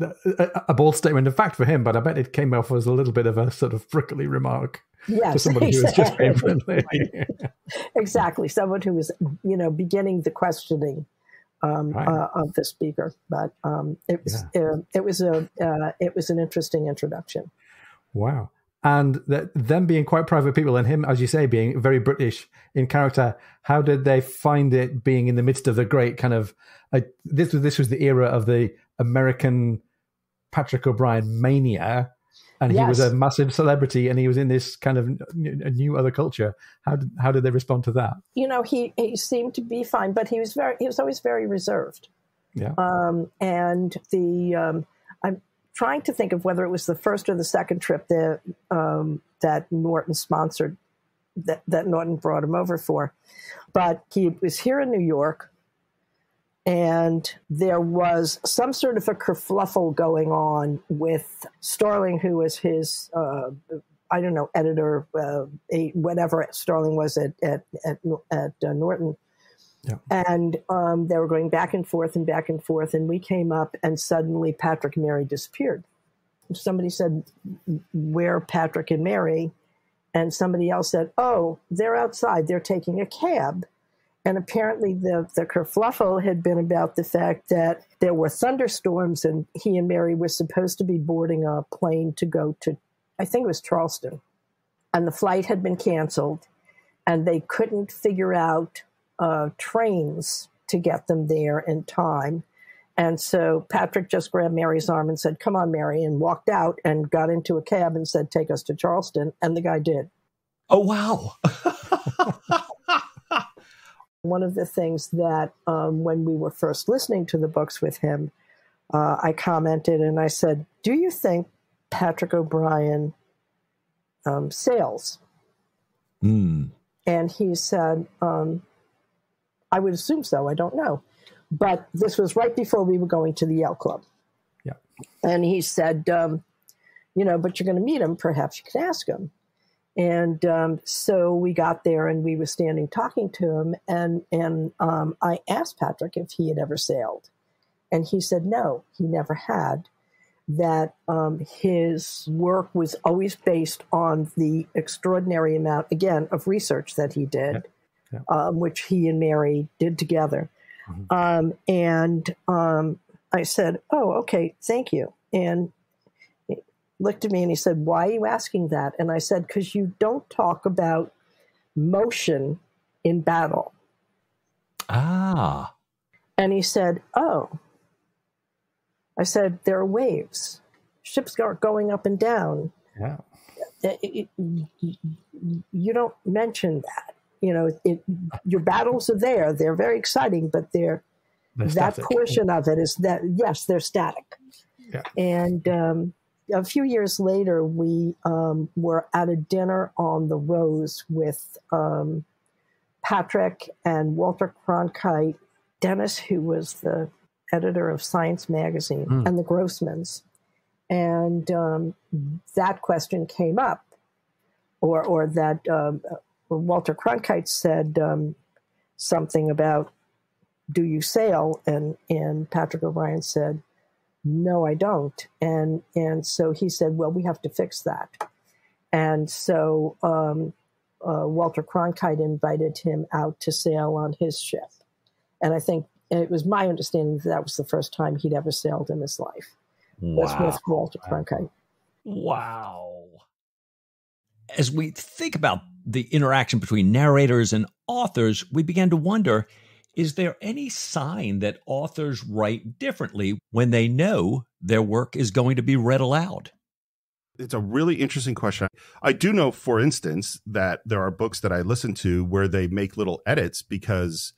a, a bold statement of fact for him, but I bet it came off as a little bit of a sort of prickly remark to Yes, somebody who was just being exactly. friendly. exactly someone who was you know beginning the questioning um, Right. uh, of the speaker but um, it was uh, it was a uh, it was an interesting introduction Wow. And that them being quite private people and him, as you say, being very British in character, how did they find it being in the midst of the great kind of uh, this was this was the era of the American Patrick O'Brian mania, and he was a massive celebrity, and he was in this kind of a new other culture. How did how did they respond to that? you know he he seemed to be fine but he was very he was always very reserved Yeah. um, and the um, I'm trying to think of whether it was the first or the second trip that um, that Norton sponsored that that Norton brought him over for, but he was here in New York, and there was some sort of a kerfluffle going on with Starling, who was his. Uh, I don't know, editor, uh, a, whatever Starling was at at at, at uh, Norton, and um, they were going back and forth and back and forth. And we came up, and suddenly Patrick and Mary disappeared. Somebody said, Where Patrick and Mary? And somebody else said, Oh, they're outside. They're taking a cab. And apparently, the, the kerfluffle had been about the fact that there were thunderstorms, and he and Mary were supposed to be boarding a plane to go to, I think it was Charleston. And the flight had been canceled, and they couldn't figure out uh, trains to get them there in time. And so Patrick just grabbed Mary's arm and said, Come on, Mary, and walked out and got into a cab and said, Take us to Charleston. And the guy did. Oh, wow. One of the things that um, when we were first listening to the books with him, uh, I commented and I said, Do you think Patrick O'Brian um, sails? Mm. And he said, um, I would assume so. I don't know. But this was right before we were going to the Yale Club. Yeah. And he said, um, You know, but you're going to meet him. Perhaps you could ask him. And um, so we got there and we were standing talking to him. And, and um, I asked Patrick if he had ever sailed. And he said no, he never had. That um, his work was always based on the extraordinary amount, again, of research that he did, Yeah. Um, which he and Mary did together. Um, and um, I said, Oh, okay, thank you. And he looked at me and he said, Why are you asking that? And I said, Because you don't talk about motion in battle. Ah. And he said, Oh. I said, There are waves. Ships are going up and down. Yeah. You don't mention that. You know, it, your battles are there. They're very exciting, but they're They're that static. portion of it is that yes they're static Yeah. and um, a few years later we um, were at a dinner on the rose with um, patrick and walter cronkite dennis who was the editor of science magazine Hmm. and the grossmans and um, that question came up or, or that um, walter cronkite said um, something about do you sail? And and Patrick O'Brian said, no, I don't. And and so he said, well, we have to fix that. And so um, uh, Walter Cronkite invited him out to sail on his ship. And I think it was my understanding that that was the first time he'd ever sailed in his life. Was Wow. with Walter Cronkite. Wow. As we think about the interaction between narrators and authors, we began to wonder is there any sign that authors write differently when they know their work is going to be read aloud? It's a really interesting question. I do know, for instance, that there are books that I listen to where they make little edits because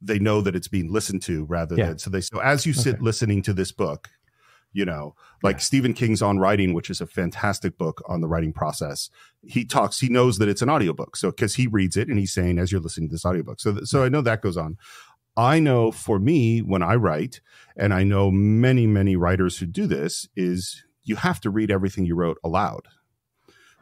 they know that it's being listened to rather Yeah. than so they so as you sit Okay. listening to this book, you know, like Stephen King's On Writing, which is a fantastic book on the writing process. He talks, he knows that it's an audiobook. So because he reads it and he's saying as you're listening to this audiobook. So th- so I know that goes on. I know for me when I write, and I know many, many writers who do this, is you have to read everything you wrote aloud.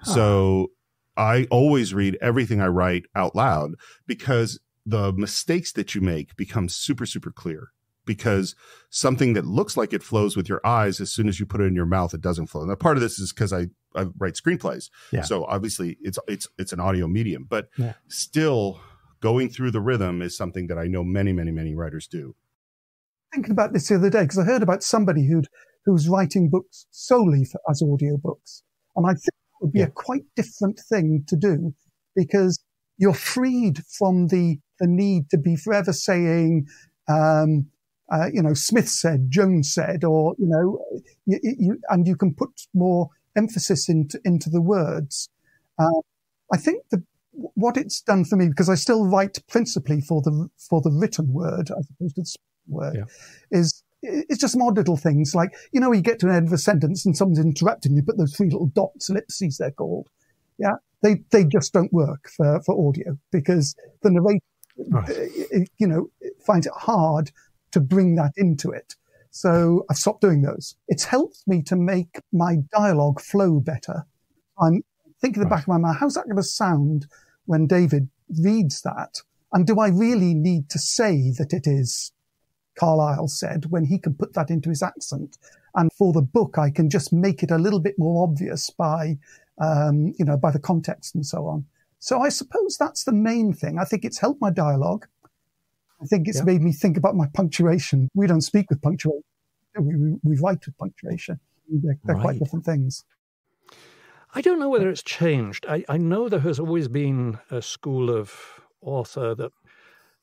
So I always read everything I write out loud because the mistakes that you make become super, super clear. Because something that looks like it flows with your eyes, as soon as you put it in your mouth, it doesn't flow. Now, part of this is because I, I write screenplays, Yeah. so obviously it's it's it's an audio medium, but Yeah. still going through the rhythm is something that I know many, many, many writers do. thinking about this the other day because I heard about somebody who'd who's writing books solely for, as audiobooks. And I think it would be Yeah. a quite different thing to do because you're freed from the, the need to be forever saying, um, uh, you know, Smith said, Jones said, or, you know, you, you, and you can put more emphasis into, into the words. Uh, I think the, what it's done for me, because I still write principally for the, for the written word as opposed to the spoken word, Yeah. is it's just some odd little things like, you know, you get to an end of a sentence and someone's interrupting you, put those three little dots, ellipses they're called. Yeah. They, they just don't work for, for audio because the narrator, Right. you know, finds it hard to bring that into it. So I've stopped doing those. It's helped me to make my dialogue flow better. I'm thinking in the back of my mind, how's that going to sound when David reads that? And do I really need to say that it is Carlyle said when he can put that into his accent? And for the book, I can just make it a little bit more obvious by, um, you know, by the context and so on. So I suppose that's the main thing. I think it's helped my dialogue. I think it's Yeah. made me think about my punctuation. We don't speak with punctuation. We, we, we write with punctuation. They're, they're Right. quite different things. I don't know whether it's changed. I, I know there has always been a school of author that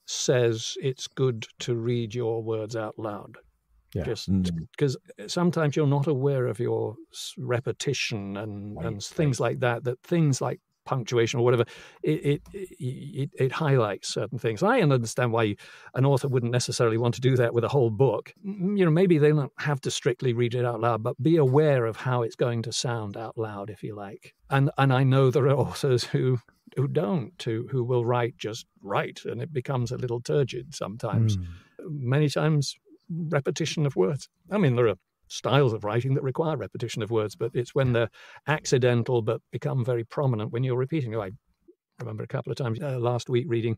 says it's good to read your words out loud. Yeah. Just Mm. because sometimes you're not aware of your repetition and, Right, and things like that, that things like punctuation or whatever, it, it, it, it highlights certain things. I understand why an author wouldn't necessarily want to do that with a whole book. You know, maybe they don't have to strictly read it out loud, but be aware of how it's going to sound out loud, if you like. And and I know there are authors who who don't, who who will write just write, and it becomes a little turgid sometimes. Mm. Many times, repetition of words. I mean, there are styles of writing that require repetition of words, but it's when they're accidental but become very prominent when you're repeating. I remember a couple of times uh, last week reading,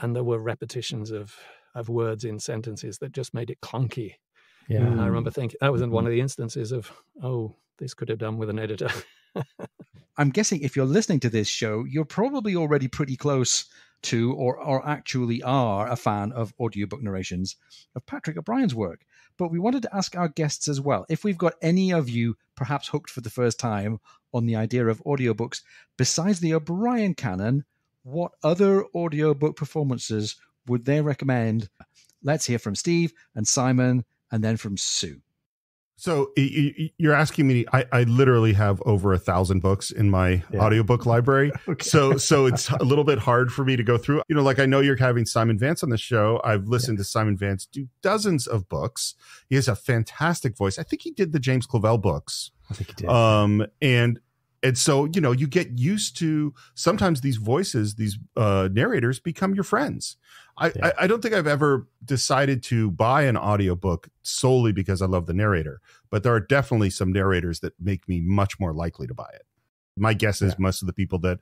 and there were repetitions of of words in sentences that just made it clunky. Yeah. And I remember thinking that was in one of the instances of, oh, this could have done with an editor. I'm guessing if you're listening to this show, you're probably already pretty close to or, or actually are a fan of audiobook narrations of Patrick O'Brian's work. But we wanted to ask our guests as well if we've got any of you perhaps hooked for the first time on the idea of audiobooks besides the O'Brian canon, what other audiobook performances would they recommend? Let's hear from Steve and Simon and then from Sue. So you're asking me. I, I literally have over a thousand books in my Yeah. audiobook library. Okay. So so it's a little bit hard for me to go through. You know, like I know you're having Simon Vance on the show. I've listened to Simon Vance do dozens of books. He has a fantastic voice. I think he did the James Clavell books. I think he did. Um, and and so you know you get used to sometimes these voices, these uh, narrators become your friends. I, Yeah. I I don't think I've ever decided to buy an audiobook solely because I love the narrator, but there are definitely some narrators that make me much more likely to buy it. My guess is Yeah. most of the people that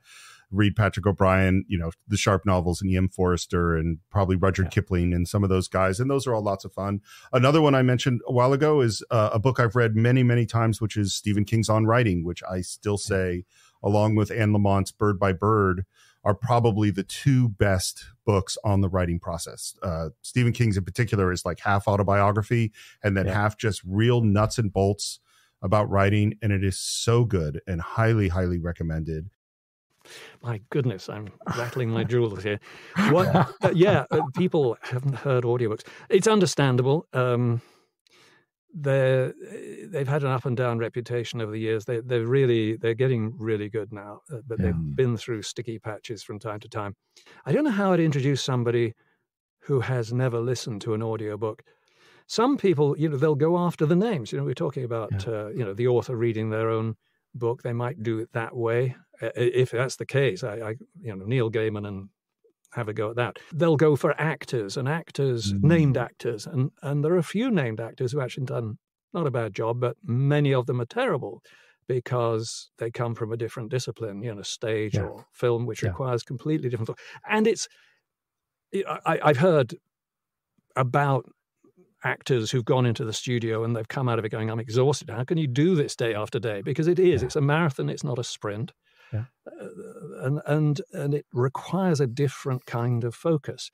read Patrick O'Brian, you know, the Sharpe novels and E.M. Forrester and probably Rudyard Yeah. Kipling and some of those guys. And those are all lots of fun. Another one I mentioned a while ago is uh, a book I've read many, many times, which is Stephen King's On Writing, which I still say, along with Anne Lamott's Bird by Bird, are probably the two best books on the writing process. Uh, Stephen King's in particular is like half autobiography and then Yeah. half just real nuts and bolts about writing. And it is so good and highly, highly recommended. My goodness, I'm rattling my jewels here. What? uh, yeah, uh, people haven't heard audiobooks. It's understandable. Um, they're they've had an up and down reputation over the years. They they're really they're getting really good now, uh, but Yeah. they've been through sticky patches from time to time. I don't know how I'd introduce somebody who has never listened to an audiobook. Some people, you know, they'll go after the names. You know, we're talking about, uh, you know, the author reading their own book. They might do it that way. Uh, If that's the case, I, I you know, Neil Gaiman and have a go at that. They'll go for actors and actors, Mm. named actors, and and there are a few named actors who actually done not a bad job, but many of them are terrible because they come from a different discipline, you know, stage Yeah. or film, which Yeah. requires completely different. thought. And it's I, I've heard about actors who've gone into the studio and they've come out of it going, I'm exhausted. How can you do this day after day? Because it is, Yeah. it's a marathon, it's not a sprint. Yeah. Uh, and, and, and it requires a different kind of focus.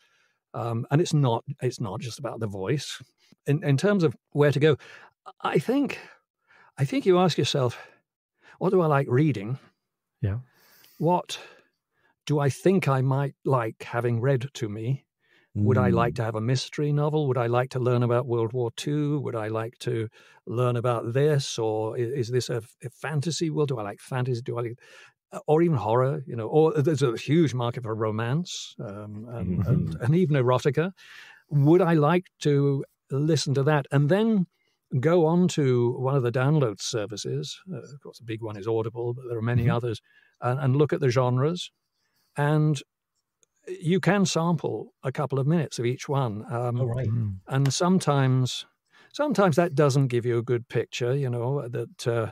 Um, and it's not, it's not just about the voice. In, in terms of where to go, I think, I think you ask yourself, what do I like reading? Yeah. What do I think I might like having read to me? Would I Mm. like to have a mystery novel? Would I like to learn about World War II? Would I like to learn about this? Or i- is this a fantasy world? Do I like fantasy? Do I like, uh, or even horror? You know, or there's a huge market for romance um, and, and, and even erotica. Would I like to listen to that and then go on to one of the download services? Uh, of course, the big one is Audible, but there are many others, and, and look at the genres. And you can sample a couple of minutes of each one. Um, Oh, right. Mm. and sometimes sometimes that doesn't give you a good picture you know that uh,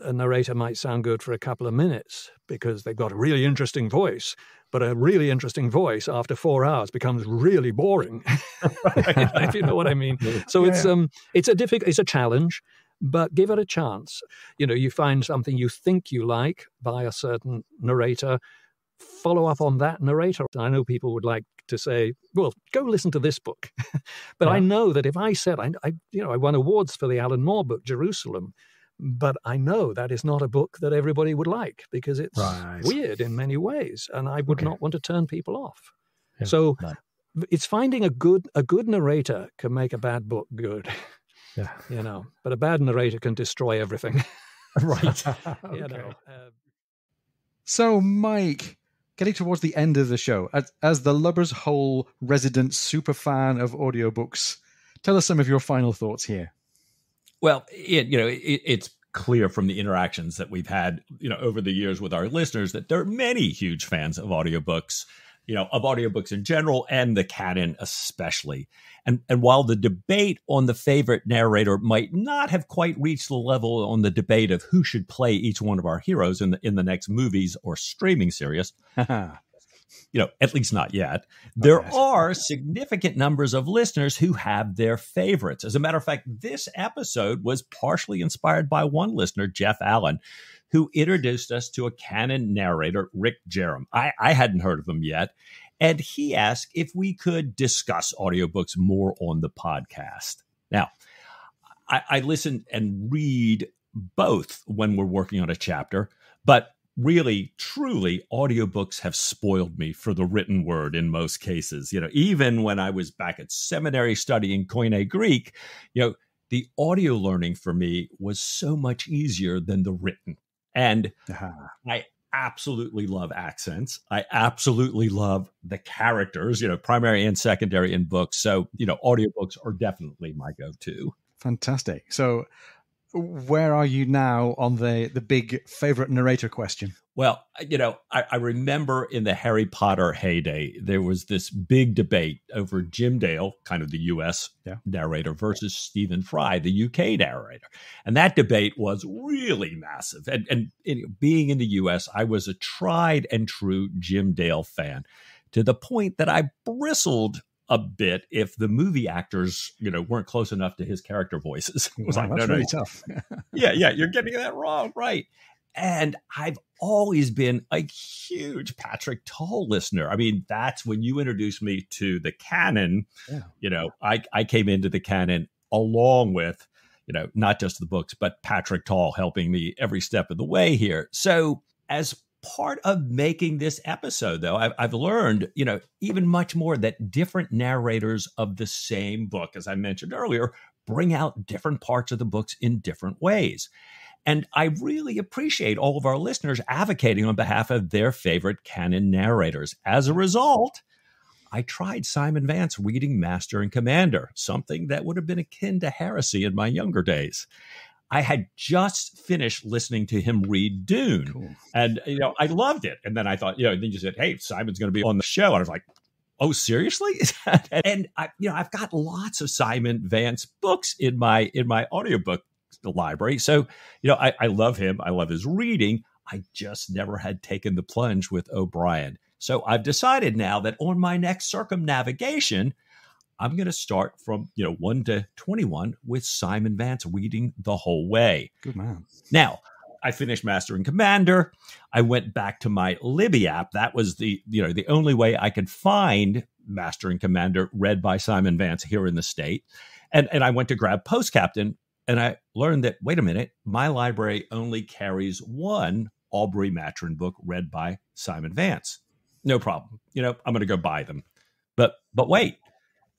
a narrator might sound good for a couple of minutes because they've got a really interesting voice but a really interesting voice after four hours becomes really boring if you know what i mean so it's um it's a difficult it's a challenge but give it a chance you know you find something you think you like by a certain narrator follow up on that narrator. I know people would like to say, "Well, go listen to this book," but yeah. I know that if I said, I, I, you know, I won awards for the Alan Moore book, Jerusalem, but I know that is not a book that everybody would like because it's right. weird in many ways, and I would okay. not want to turn people off. Yeah. So. It's finding a good a good narrator can make a bad book good. Yeah. You know, but a bad narrator can destroy everything. right. okay. You know, uh, so, Mike, getting towards the end of the show, as, as the Lubber's Hole resident super fan of audiobooks, tell us some of your final thoughts here. Well, it, you know, it, it's clear from the interactions that we've had, you know, over the years with our listeners that there are many huge fans of audiobooks you know, of audiobooks in general and the canon especially. And and while the debate on the favorite narrator might not have quite reached the level on the debate of who should play each one of our heroes in the in the next movies or streaming series, you know, at least not yet. There okay. are significant numbers of listeners who have their favorites. As a matter of fact, this episode was partially inspired by one listener, Jeff Allen, who introduced us to a canon narrator, Ric Jerrom. I, I hadn't heard of him yet. And he asked if we could discuss audiobooks more on the podcast. Now, I, I listen and read both when we're working on a chapter, but really truly audiobooks have spoiled me for the written word in most cases you know even when i was back at seminary studying koine greek you know the audio learning for me was so much easier than the written and uh-huh. I absolutely love accents. I absolutely love the characters, you know, primary and secondary in books. So, you know, audiobooks are definitely my go to. Fantastic. So, where are you now on the the big favorite narrator question? Well, you know, I, I, remember in the Harry Potter heyday, there was this big debate over Jim Dale, kind of the U.S. Yeah. narrator, versus Stephen Fry, the U.K. narrator, and that debate was really massive. And, and, and being in the U.S., I was a tried and true Jim Dale fan, to the point that I bristled a bit if the movie actors, you know, weren't close enough to his character voices. It was wow, like, no, really no, tough. yeah, yeah, you're getting that wrong, right? And I've always been a huge Patrick Tull listener. I mean, that's when you introduced me to the canon. Yeah. You know, I, I came into the canon along with, you know, not just the books, but Patrick Tull helping me every step of the way here. So, as part of making this episode, though, I've, I've learned, you know, even much more that different narrators of the same book, as I mentioned earlier, bring out different parts of the books in different ways. And I really appreciate all of our listeners advocating on behalf of their favorite canon narrators. As a result, I tried Simon Vance reading Master and Commander, something that would have been akin to heresy in my younger days. I had just finished listening to him read Dune, cool. and you know I loved it. And then I thought, you know, then you said, "Hey, Simon's going to be on the show," and I was like, "Oh, seriously?" and I, you know, I've got lots of Simon Vance books in my in my audiobook library. So, you know, I, I love him. I love his reading. I just never had taken the plunge with O'Brien. So I've decided now that on my next circumnavigation, I'm going to start from, you know, 1 to 21 with Simon Vance reading the whole way. Good man. Now, I finished Master and Commander. I went back to my Libby app. That was the, you know, the only way I could find Master and Commander read by Simon Vance here in the state. And and I went to grab Post Captain and I learned that, wait a minute, my library only carries one Aubrey Maturin book read by Simon Vance. No problem. You know, I'm going to go buy them. But but wait,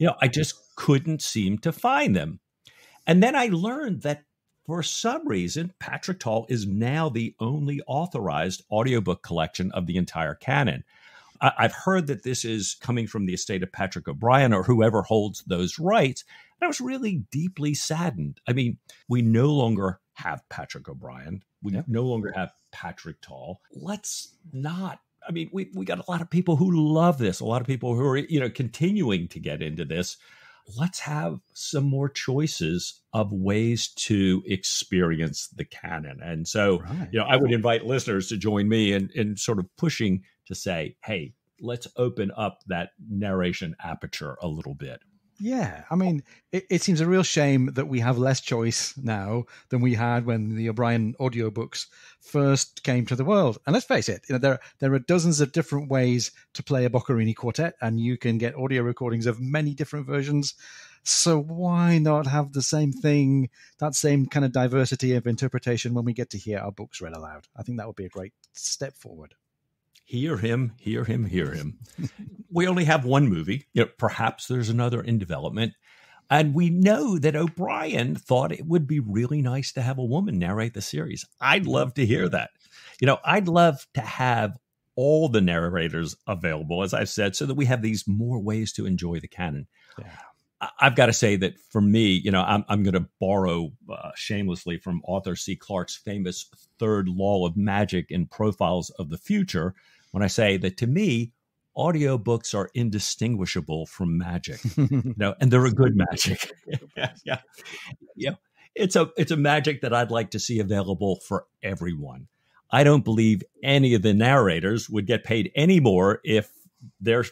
you know, I just couldn't seem to find them. And then I learned that for some reason, Patrick Tull is now the only authorized audiobook collection of the entire canon. I- have heard that this is coming from the estate of Patrick O'Brian or whoever holds those rights. And I was really deeply saddened. I mean, we no longer have Patrick O'Brian. We yep. no longer have Patrick Tull. Let's not. I mean, we we got a lot of people who love this. A lot of people who are you know continuing to get into this. Let's have some more choices of ways to experience the canon. And so, right. you know, I would invite listeners to join me in in sort of pushing to say, hey, let's open up that narration aperture a little bit. Yeah, I mean, it, it, seems a real shame that we have less choice now than we had when the O'Brian audiobooks first came to the world. And let's face it, you know, there there are dozens of different ways to play a Boccherini quartet, and you can get audio recordings of many different versions. So why not have the same thing, that same kind of diversity of interpretation when we get to hear our books read aloud? I think that would be a great step forward. Hear him, hear him, hear him. we only have one movie. You know, perhaps there's another in development. And we know that O'Brian thought it would be really nice to have a woman narrate the series. I'd love to hear that. You know, I'd love to have all the narrators available, as I've said, so that we have these more ways to enjoy the canon. Yeah. I've got to say that for me, you know, I'm, I'm going to borrow uh, shamelessly from Arthur C. Clarke's famous third law of magic in Profiles of the Future when I say that to me, audiobooks are indistinguishable from magic. you know, and they're a good magic. yeah, yeah. Yeah. It's a it's a magic that I'd like to see available for everyone. I don't believe any of the narrators would get paid any more if their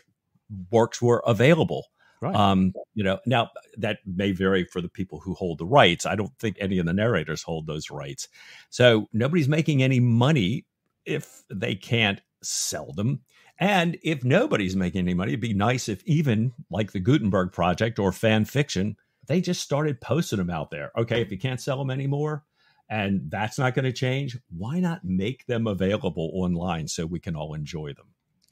works were available. Right. Um, you know, now that may vary for the people who hold the rights. I don't think any of the narrators hold those rights. So nobody's making any money if they can't sell them. And if nobody's making any money, it'd be nice if even like the Gutenberg Project or fan fiction, they just started posting them out there. Okay, if you can't sell them anymore, and that's not going to change, why not make them available online so we can all enjoy them?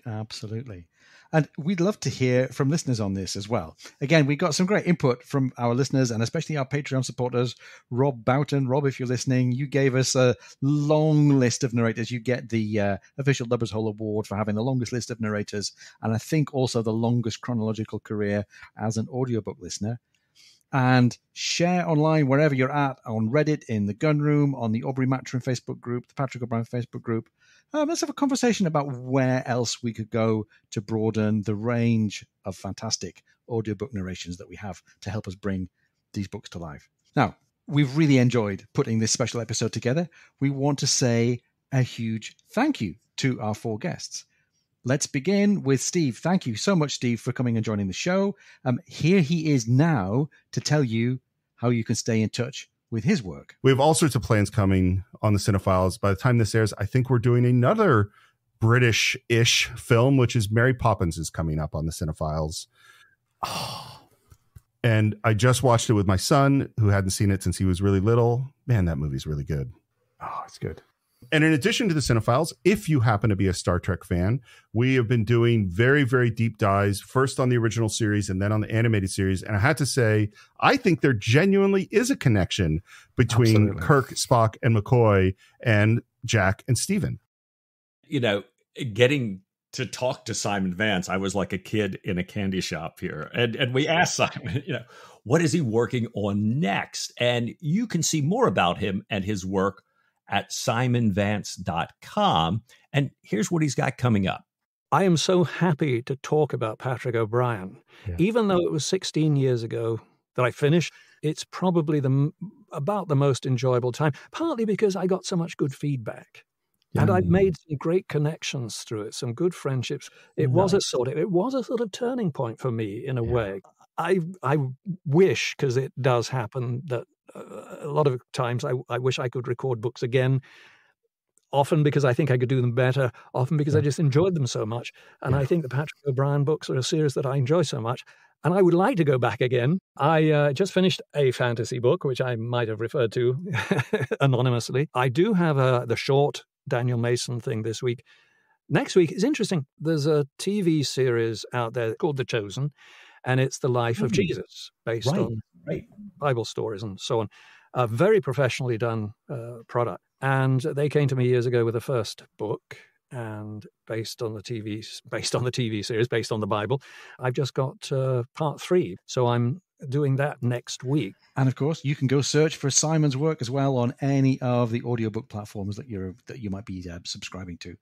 Absolutely. And we'd love to hear from listeners on this as well. Again, we got some great input from our listeners and especially our Patreon supporters. Rob Boughton, Rob, if you're listening, you gave us a long list of narrators. You get the uh, official Lubber's Hole Award for having the longest list of narrators, and I think also the longest chronological career as an audiobook listener and share online wherever you're at on Reddit, in the Gun Room, on the Aubrey Maturin Facebook group, the Patrick O'Brian Facebook group, um, let's have a conversation about where else we could go to broaden the range of fantastic audiobook narrations that we have to help us bring these books to life. Now, we've really enjoyed putting this special episode together. We want to say a huge thank you to our four guests. Let's begin with Steve. Thank you so much, Steve, for coming and joining the show. Um, here he is now to tell you how you can stay in touch with his work. We have all sorts of plans coming on the Cine-Files. By the time this airs, I think we're doing another British-ish film, which is Mary Poppins is coming up on the Cine-Files. Oh. And I just watched it with my son, who hadn't seen it since he was really little. Man, that movie's really good. Oh, it's good. And in addition to the Cine-Files, if you happen to be a Star Trek fan, we have been doing very, very deep dives, first on the original series and then on the animated series. And I had to say, I think there genuinely is a connection between Absolutely. Kirk, Spock, and McCoy and Jack and Stephen. You know, getting to talk to Simon Vance, I was like a kid in a candy shop here. And and we asked Simon, you know, what is he working on next? And you can see more about him and his work at simonvance.com. And here's what he's got coming up. I am so happy to talk about Patrick O'Brian. Yeah. Even though it was 16 years ago that I finished, it's probably the about the most enjoyable time, partly because I got so much good feedback. Yeah. And I've made mm. some great connections through it, some good friendships. It nice. was a sort of it was a sort of turning point for me in a yeah. way. I I wish because it does happen that a lot of times I, I wish I could record books again often because I think I could do them better, often because I just enjoyed them so much. And yeah. I think the Patrick O'Brian books are a series that I enjoy so much. And I would like to go back again. I uh, just finished a fantasy book, which I might have referred to anonymously. I do have uh, the short Daniel Mason thing this week. Next week is interesting. There's a TV series out there called The Chosen, and it's the life of hmm. Jesus based right, on Bible stories and so on. A very professionally done uh, product. And they came to me years ago with the first book, and based on the TV, based on the TV series, based on the Bible, I've just got uh, part three. So I'm doing that next week. And of course, you can go search for Simon's work as well on any of the audiobook platforms that you're that you might be uh, subscribing to.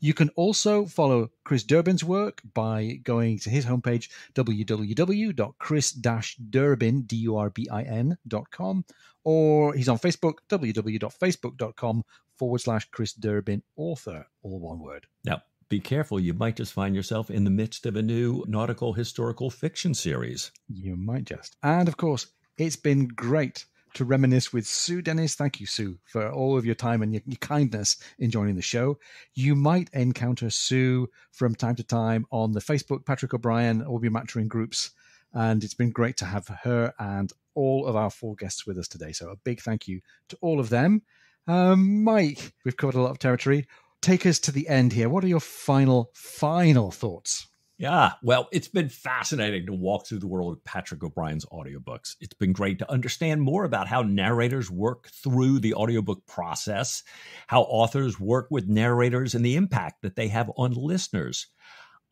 You can also follow Chris Durbin's work by going to his homepage, www.chris-durbin.com, or he's on Facebook, www.facebook.com forward slash Chris Durbin author, all one word. Now, be careful. You might just find yourself in the midst of a new nautical historical fiction series. You might just. And of course, it's been great to reminisce with Sue Dennis. Thank you, Sue, for all of your time and your, your, kindness in joining the show. You might encounter Sue from time to time on the Facebook Patrick O'Brian Aubrey Maturin groups. And it's been great to have her and all of our four guests with us today. So a big thank you to all of them. Um, Mike, we've covered a lot of territory. Take us to the end here. What are your final, final thoughts? Yeah, well, it's been fascinating to walk through the world of Patrick O'Brian's audiobooks. It's been great to understand more about how narrators work through the audiobook process, how authors work with narrators, and the impact that they have on listeners.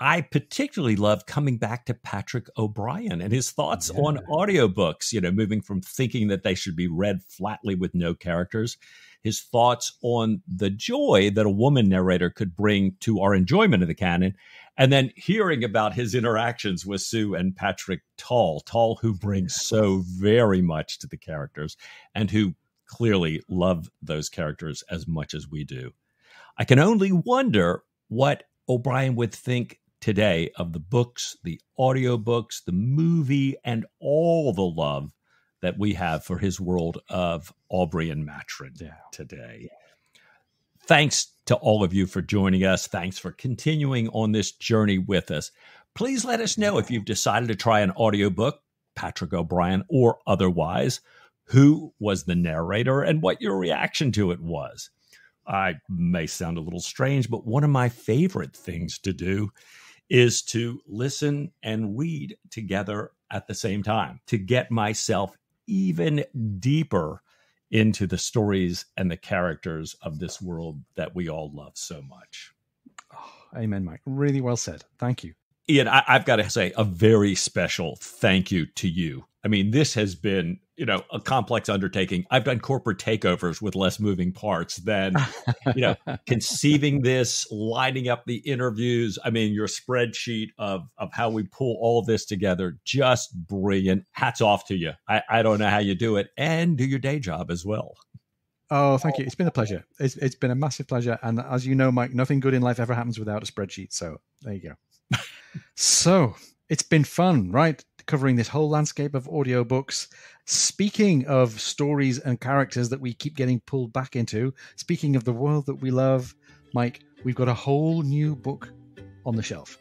I particularly love coming back to Patrick O'Brian and his thoughts yeah. on audiobooks, you know, moving from thinking that they should be read flatly with no characters, his thoughts on the joy that a woman narrator could bring to our enjoyment of the canon, and then hearing about his interactions with Sue and Patrick Tull, Tull who brings so very much to the characters and who clearly love those characters as much as we do. I can only wonder what O'Brian would think today of the books, the audiobooks, the movie, and all the love that we have for his world of Aubrey and Maturin yeah. today. Thanks to all of you for joining us. Thanks for continuing on this journey with us. Please let us know if you've decided to try an audiobook, Patrick O'Brian or otherwise, who was the narrator and what your reaction to it was. I may sound a little strange, but one of my favorite things to do is to listen and read together at the same time to get myself even deeper into the stories and the characters of this world that we all love so much. Oh, amen, Mike. Really well said. Thank you. Ian, I, have got to say a very special thank you to you. I mean, this has been, you know, a complex undertaking. I've done corporate takeovers with less moving parts than, you know, conceiving this, lining up the interviews. I mean, your spreadsheet of of how we pull all this together, just brilliant. Hats off to you. I, I don't know how you do it and do your day job as well. Oh, thank you. It's been a pleasure. It's, it's been a massive pleasure. And as you know, Mike, nothing good in life ever happens without a spreadsheet. So there you go. so it's been fun, right? Covering this whole landscape of audiobooks. Speaking of stories and characters that we keep getting pulled back into, speaking of the world that we love, Mike, we've got a whole new book on the shelf.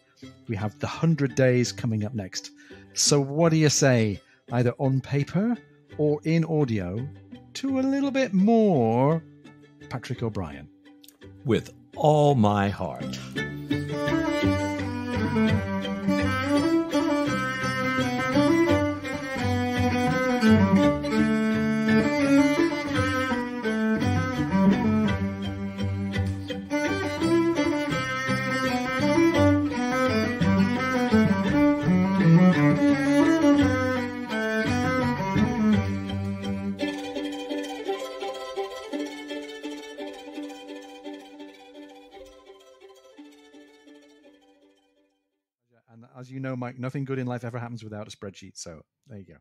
We have The Hundred Days coming up next. So, what do you say, either on paper or in audio, to a little bit more Patrick O'Brian? With all my heart. Nothing good in life ever happens without a spreadsheet. So there you go.